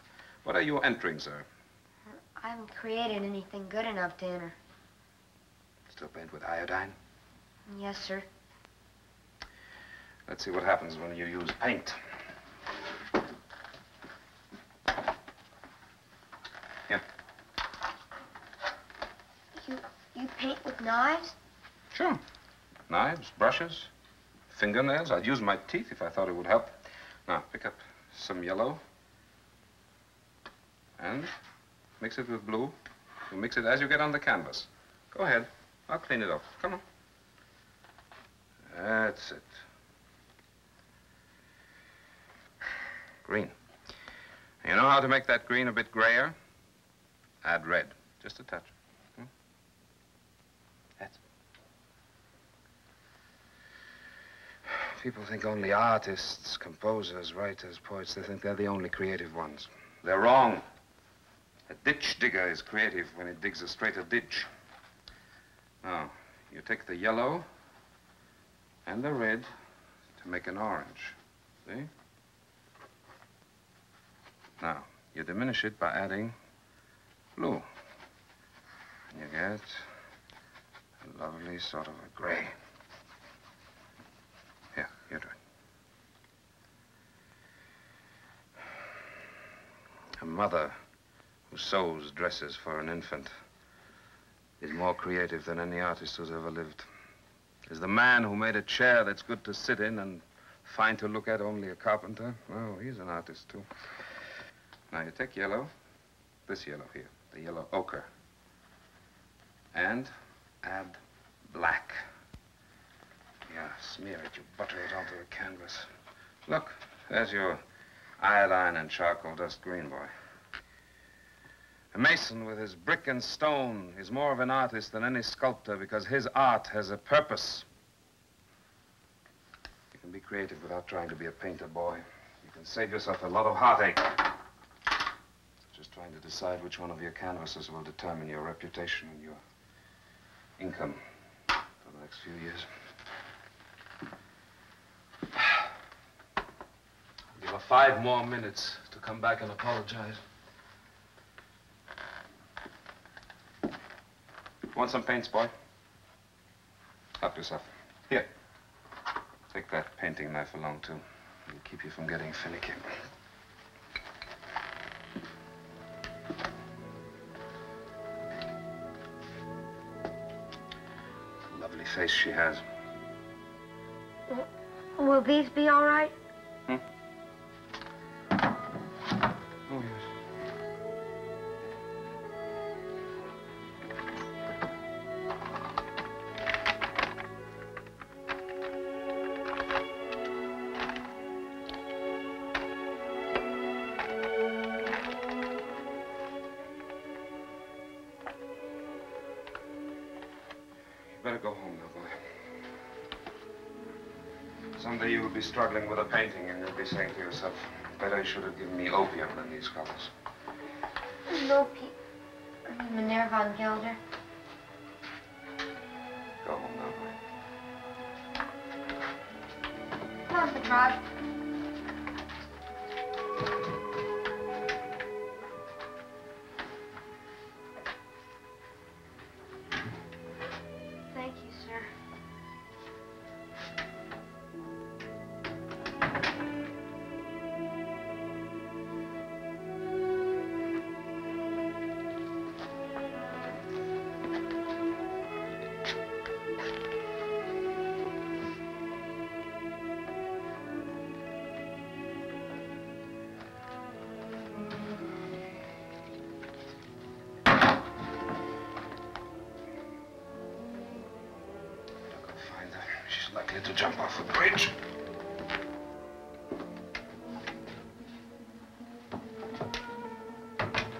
What are you entering, sir? I haven't created anything good enough to enter. Still paint with iodine? Yes, sir. Let's see what happens when you use paint. Here. You, you paint with knives? Sure. Knives, brushes, fingernails. I'd use my teeth if I thought it would help. Now, pick up some yellow. And mix it with blue. You mix it as you get on the canvas. Go ahead. I'll clean it up. Come on. That's it. Green. You know how to make that green a bit grayer? Add red. Just a touch. Hmm? That's People think only artists, composers, writers, poets, they think they're the only creative ones. They're wrong. A ditch digger is creative when he digs a straighter ditch. Now, you take the yellow and the red to make an orange. See? Now, you diminish it by adding blue. And you get a lovely sort of a gray. Here, you do it. A mother who sews dresses for an infant is more creative than any artist who's ever lived. Is the man who made a chair that's good to sit in and fine to look at only a carpenter? Oh, he's an artist, too. Now, you take yellow, this yellow here, the yellow ochre, and add black. Yeah, smear it, you butter it onto the canvas. Look, there's your iodine and charcoal dust green, boy. A mason with his brick and stone is more of an artist than any sculptor because his art has a purpose. You can be creative without trying to be a painter, boy. You can save yourself a lot of heartache. Just trying to decide which one of your canvases will determine your reputation and your income for the next few years. I'll give her five more minutes to come back and apologize. Want some paints, boy? Help yourself. Here. Take that painting knife along, too. It'll keep you from getting finicky. Lovely face she has. Will these be all right? Struggling with a painting and you'll be saying to yourself, better you should have given me opium than these colors. No, Pete. I mean, Minerva Van Gelder. Go home now. Come on, Petrov. to jump off a bridge.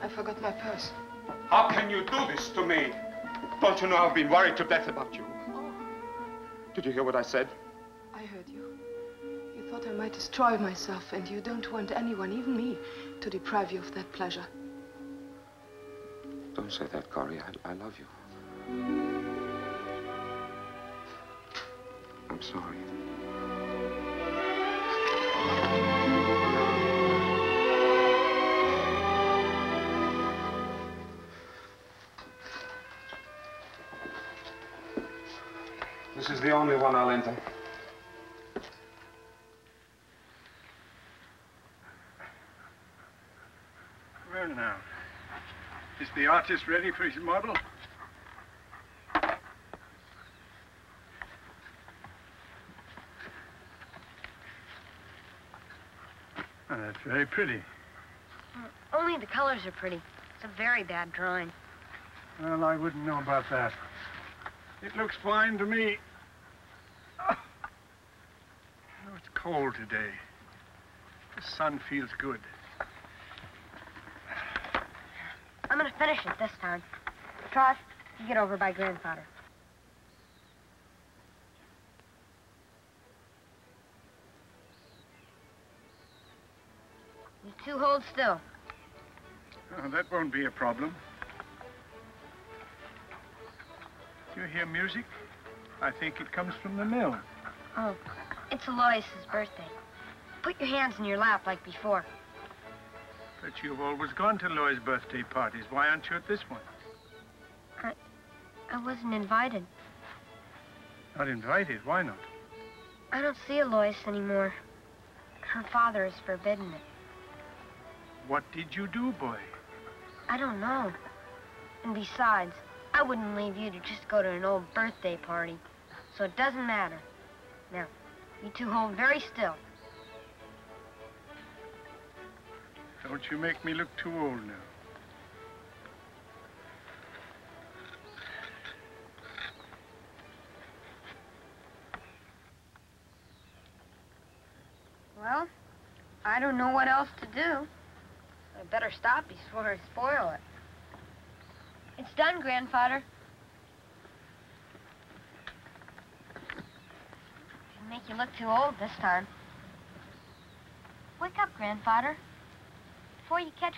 I forgot my purse. How can you do this to me? Don't you know I've been worried to death about you? Oh. Did you hear what I said? I heard you. You thought I might destroy myself, and you don't want anyone, even me, to deprive you of that pleasure. Don't say that, Corrie. I, I love you. I'm sorry. This is the only one I'll enter. Well, now. Is the artist ready for his model? Oh, that's very pretty. Mm, only the colors are pretty. It's a very bad drawing. Well, I wouldn't know about that. It looks fine to me. Oh. It's cold today. The sun feels good. I'm gonna finish it this time. Trot, you get over by grandfather. You two hold still. Oh, that won't be a problem. Do you hear music? I think it comes from the mill. Oh, it's Aloise's birthday. Put your hands in your lap like before. But you've always gone to Loy's birthday parties. Why aren't you at this one? I, I wasn't invited. Not invited? Why not? I don't see Aloise anymore. Her father has forbidden it. What did you do, boy? I don't know. And besides, I wouldn't leave you to just go to an old birthday party. So it doesn't matter. Now, you two hold very still. Don't you make me look too old now. Well, I don't know what else to do. I better stop before I spoil it. It's done, grandfather. Didn't make you look too old this time. Wake up, grandfather. Before you catch...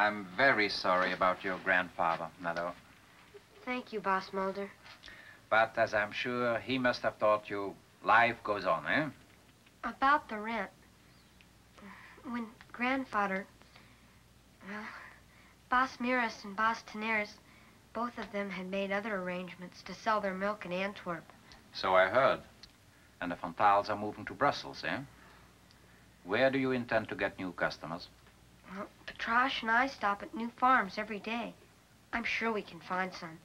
I'm very sorry about your grandfather, Nello. Thank you, Baas Mulder. But as I'm sure he must have taught you, life goes on, eh? About the rent. When grandfather, well, Baas Miras and Baas Tenaris, both of them had made other arrangements to sell their milk in Antwerp. So I heard. And the Fontals are moving to Brussels, eh? Where do you intend to get new customers? Patrasche and I stop at new farms every day. I'm sure we can find some.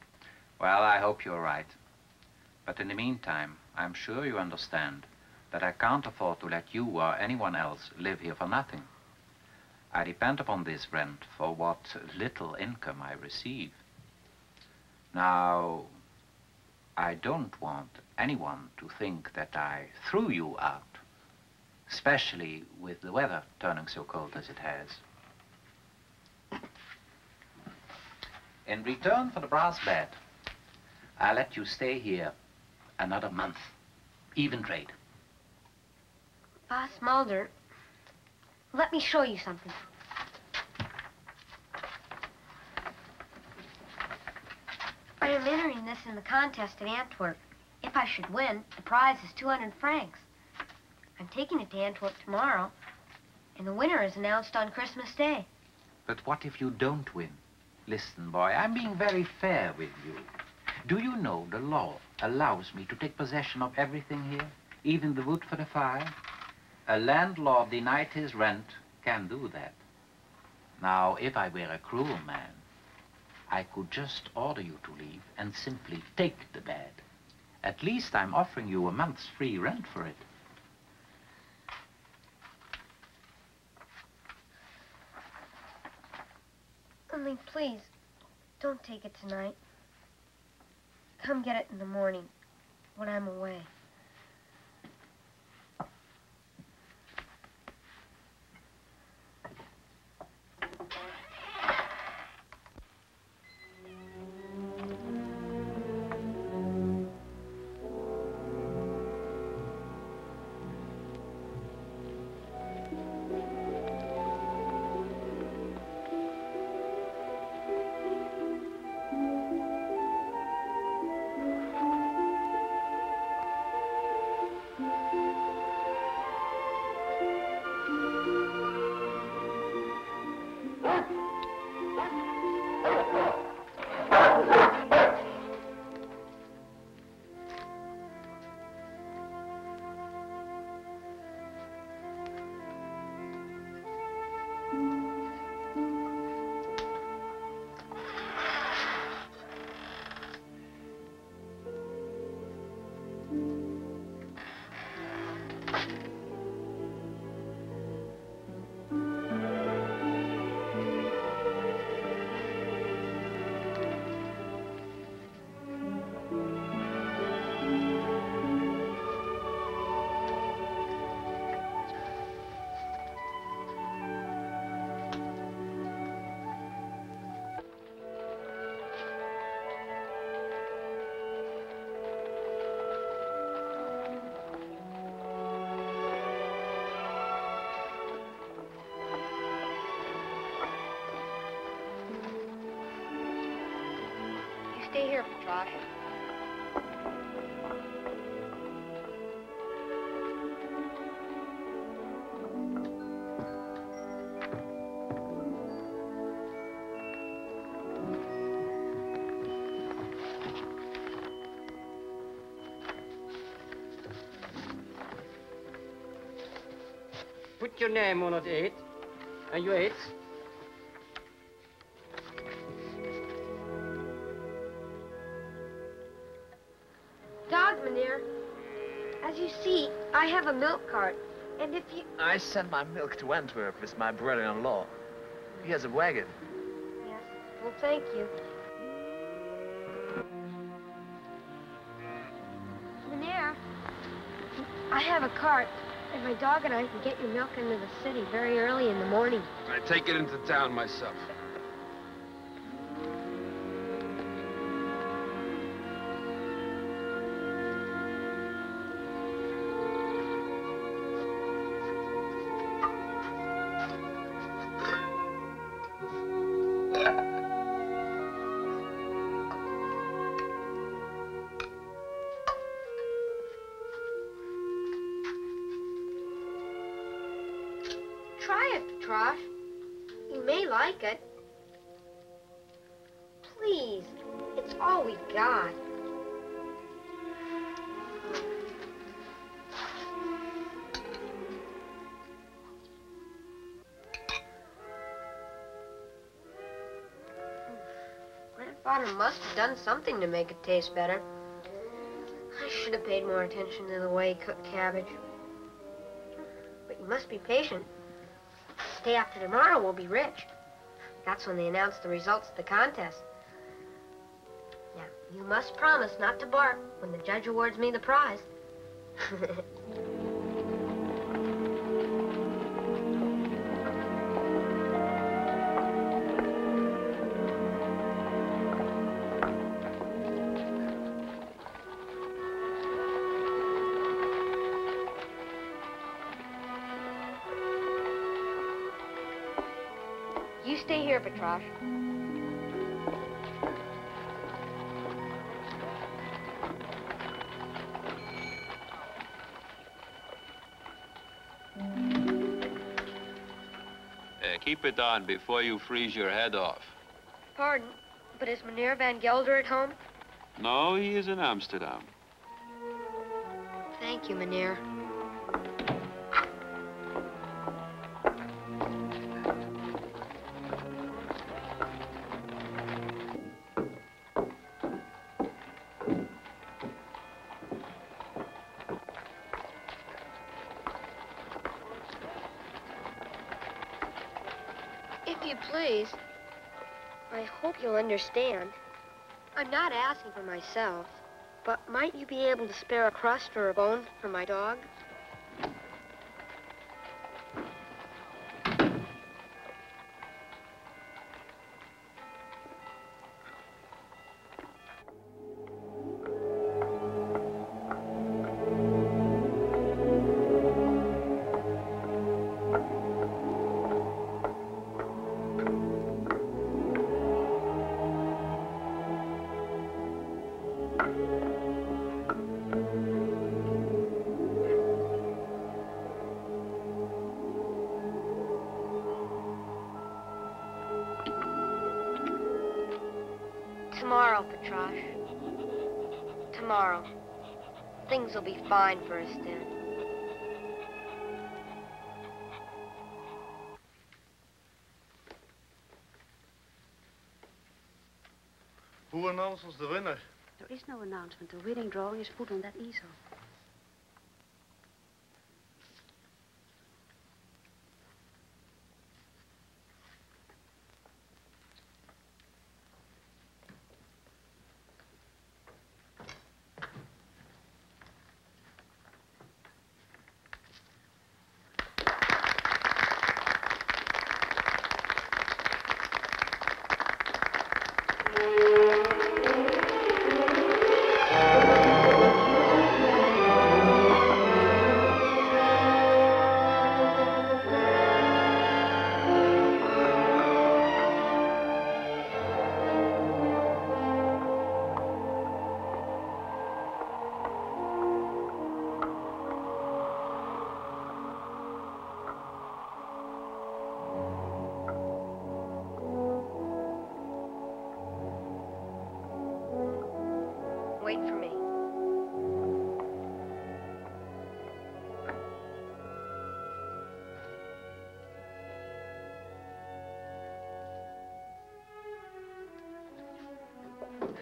Well, I hope you're right. But in the meantime, I'm sure you understand that I can't afford to let you or anyone else live here for nothing. I depend upon this rent for what little income I receive. Now, I don't want anyone to think that I threw you out, especially with the weather turning so cold as it has. In return for the brass bed, I'll let you stay here another month. Even trade. Baas Mulder, let me show you something. I am entering this in the contest at Antwerp. If I should win, the prize is 200 francs. I'm taking it to Antwerp tomorrow, and the winner is announced on Christmas Day. But what if you don't win? Listen, boy, I'm being very fair with you. Do you know the law allows me to take possession of everything here, even the wood for the fire? A landlord denied his rent can do that. Now, if I were a cruel man, I could just order you to leave and simply take the bed. At least I'm offering you a month's free rent for it. Only please, don't take it tonight. Come get it in the morning when I'm away. Stay here, for Patrasche. Put your name on it, eight. And you eight. Have a milk cart. And if you... I send my milk to Antwerp with my brother-in-law. He has a wagon. Yes. Well, thank you. Mynheer, I have a cart, and my dog and I can get your milk into the city very early in the morning. I take it into town myself. Done something to make it taste better. I should have paid more attention to the way he cooked cabbage. But you must be patient. Day after tomorrow, we'll be rich. That's when they announce the results of the contest. Now, you must promise not to bark when the judge awards me the prize. it on before you freeze your head off. Pardon, but is Meneer Van Gelder at home? No, he is in Amsterdam. Thank you, Meneer. Understand. I'm not asking for myself, but might you be able to spare a crust or a bone for my dog? Be fine for us then. Who announces the winner? There is no announcement. The winning drawing is put on that easel.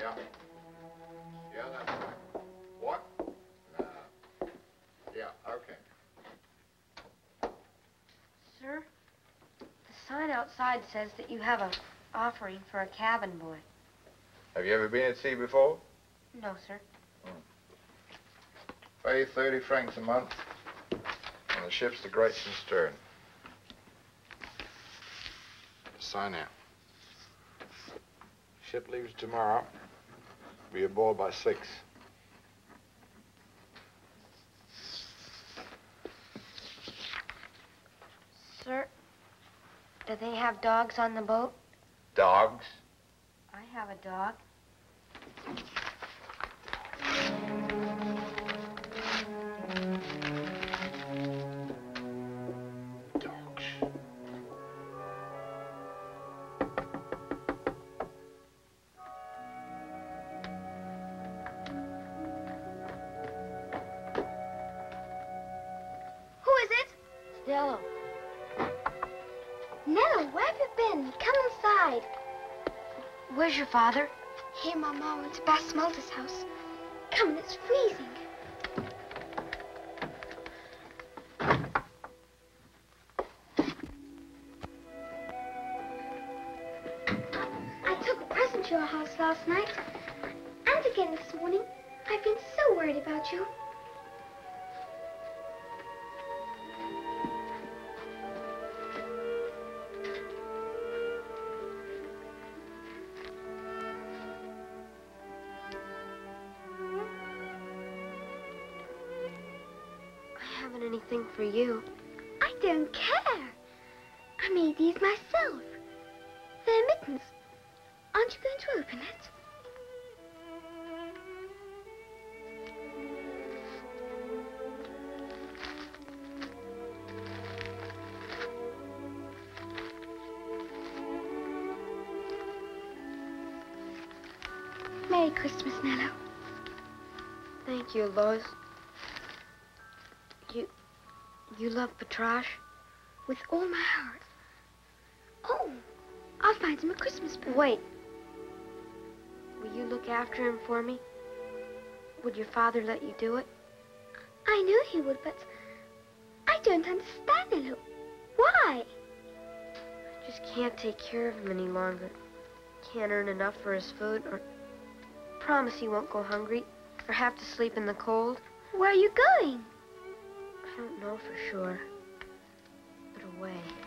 Yeah. Yeah, that's right. What? No. Yeah, okay. Sir, the sign outside says that you have a offering for a cabin boy. Have you ever been at sea before? No, sir. Hmm. Pay 30 francs a month, and the ship's the Great Stern. Sign out. Ship leaves tomorrow. Be aboard by six. Sir, do they have dogs on the boat? Dogs? I have a dog. Father? Here, Mama went to Baas Mulder's house. You. I don't care. I made these myself. They're mittens. Aren't you going to open it? Merry Christmas, Nello. Thank you, Lois. You... love Patrasche? With all my heart. Oh, I'll find him a Christmas present. Wait. Will you look after him for me? Would your father let you do it? I knew he would, but I don't understand, it. Why? I just can't take care of him any longer. Can't earn enough for his food, or promise he won't go hungry, or have to sleep in the cold. Where are you going? Know for sure, but away. Don't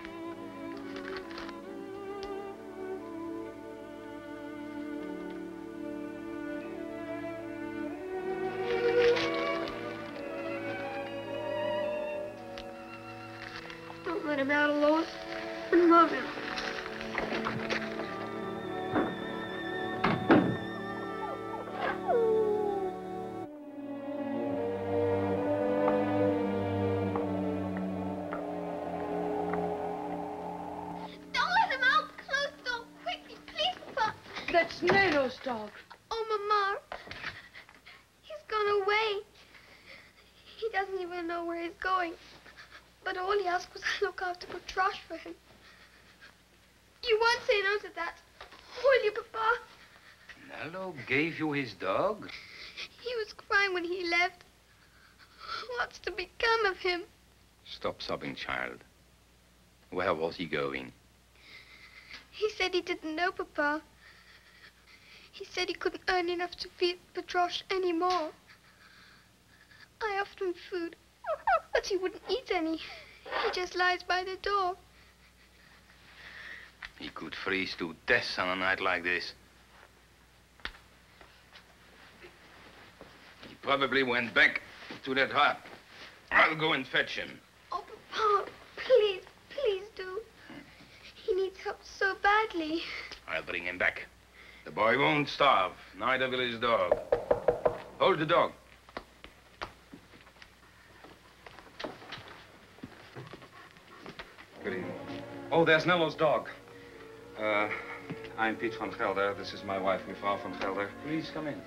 Nello's dog. Oh, Mama. He's gone away. He doesn't even know where he's going. But all he asked was I look after Patrasche for him. You won't say no to that, will you, Papa? Nello gave you his dog? He was crying when he left. What's to become of him? Stop sobbing, child. Where was he going? He said he didn't know, Papa. He said he couldn't earn enough to feed Patrasche anymore. I offered him food, but he wouldn't eat any. He just lies by the door. He could freeze to death on a night like this. He probably went back to that hut. I'll go and fetch him. Oh, Papa, please, please do. He needs help so badly. I'll bring him back. The boy won't starve, neither will his dog. Hold the dog. Good evening. Oh, there's Nello's dog. Uh, I'm Piet van Gelder. This is my wife, mevrouw van Gelder. Please come in.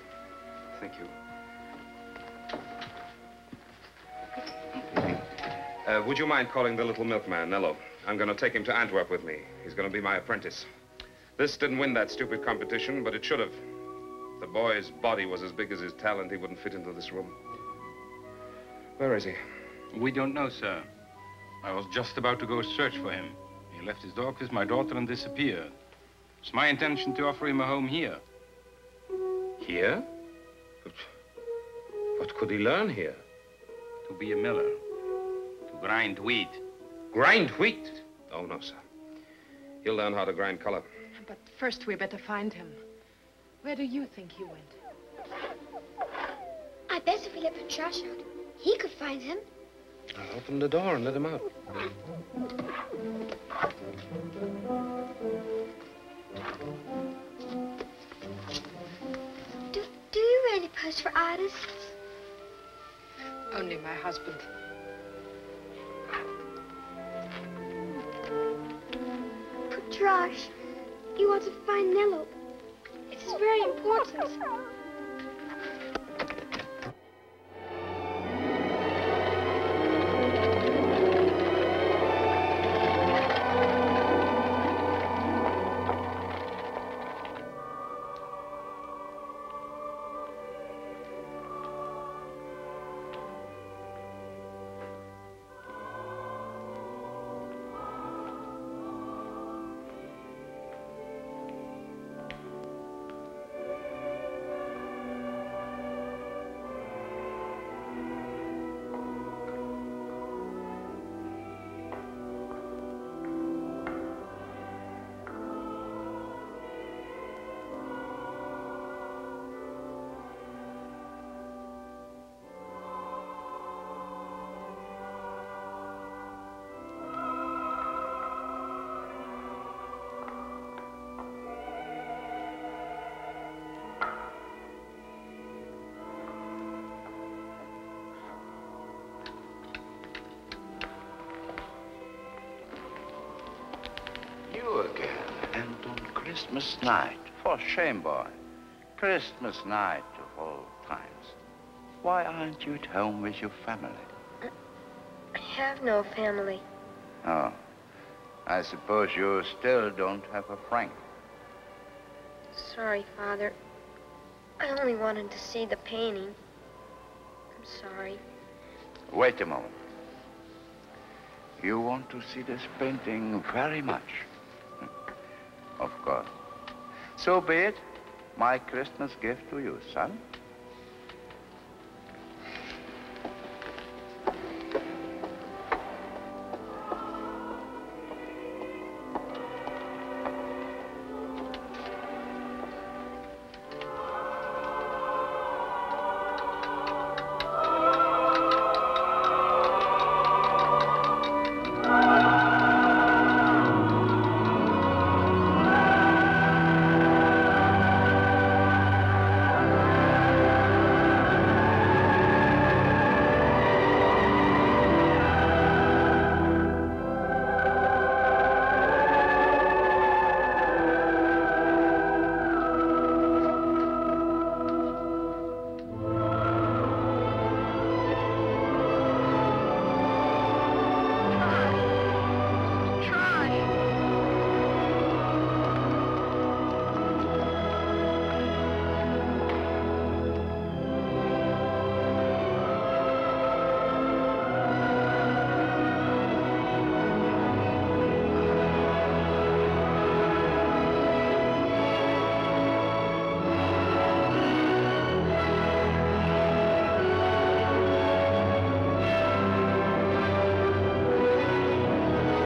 Thank you. Uh, would you mind calling the little milkman, Nello? I'm going to take him to Antwerp with me. He's going to be my apprentice. This didn't win that stupid competition, but it should have. If The boy's body was as big as his talent. He wouldn't fit into this room. Where is he? We don't know, sir. I was just about to go search for him. He left his dog with my daughter and disappeared. It's my intention to offer him a home here. Here? But what could he learn here? To be a miller. To grind wheat. Grind wheat? Oh, no, sir. He'll learn how to grind color. But first we better find him. Where do you think he went? I bet if we let Patrasche out, he could find him. I'll open the door and let him out. Do, do you really pose for artists? Only my husband. Patrasche, you want to find Nello. It is very important. Christmas night. For shame, boy. Christmas night of all times. Why aren't you at home with your family? I have no family. Oh. I suppose you still don't have a franc. Sorry, Father. I only wanted to see the painting. I'm sorry. Wait a moment. You want to see this painting very much. Course. So be it. My Christmas gift to you, son.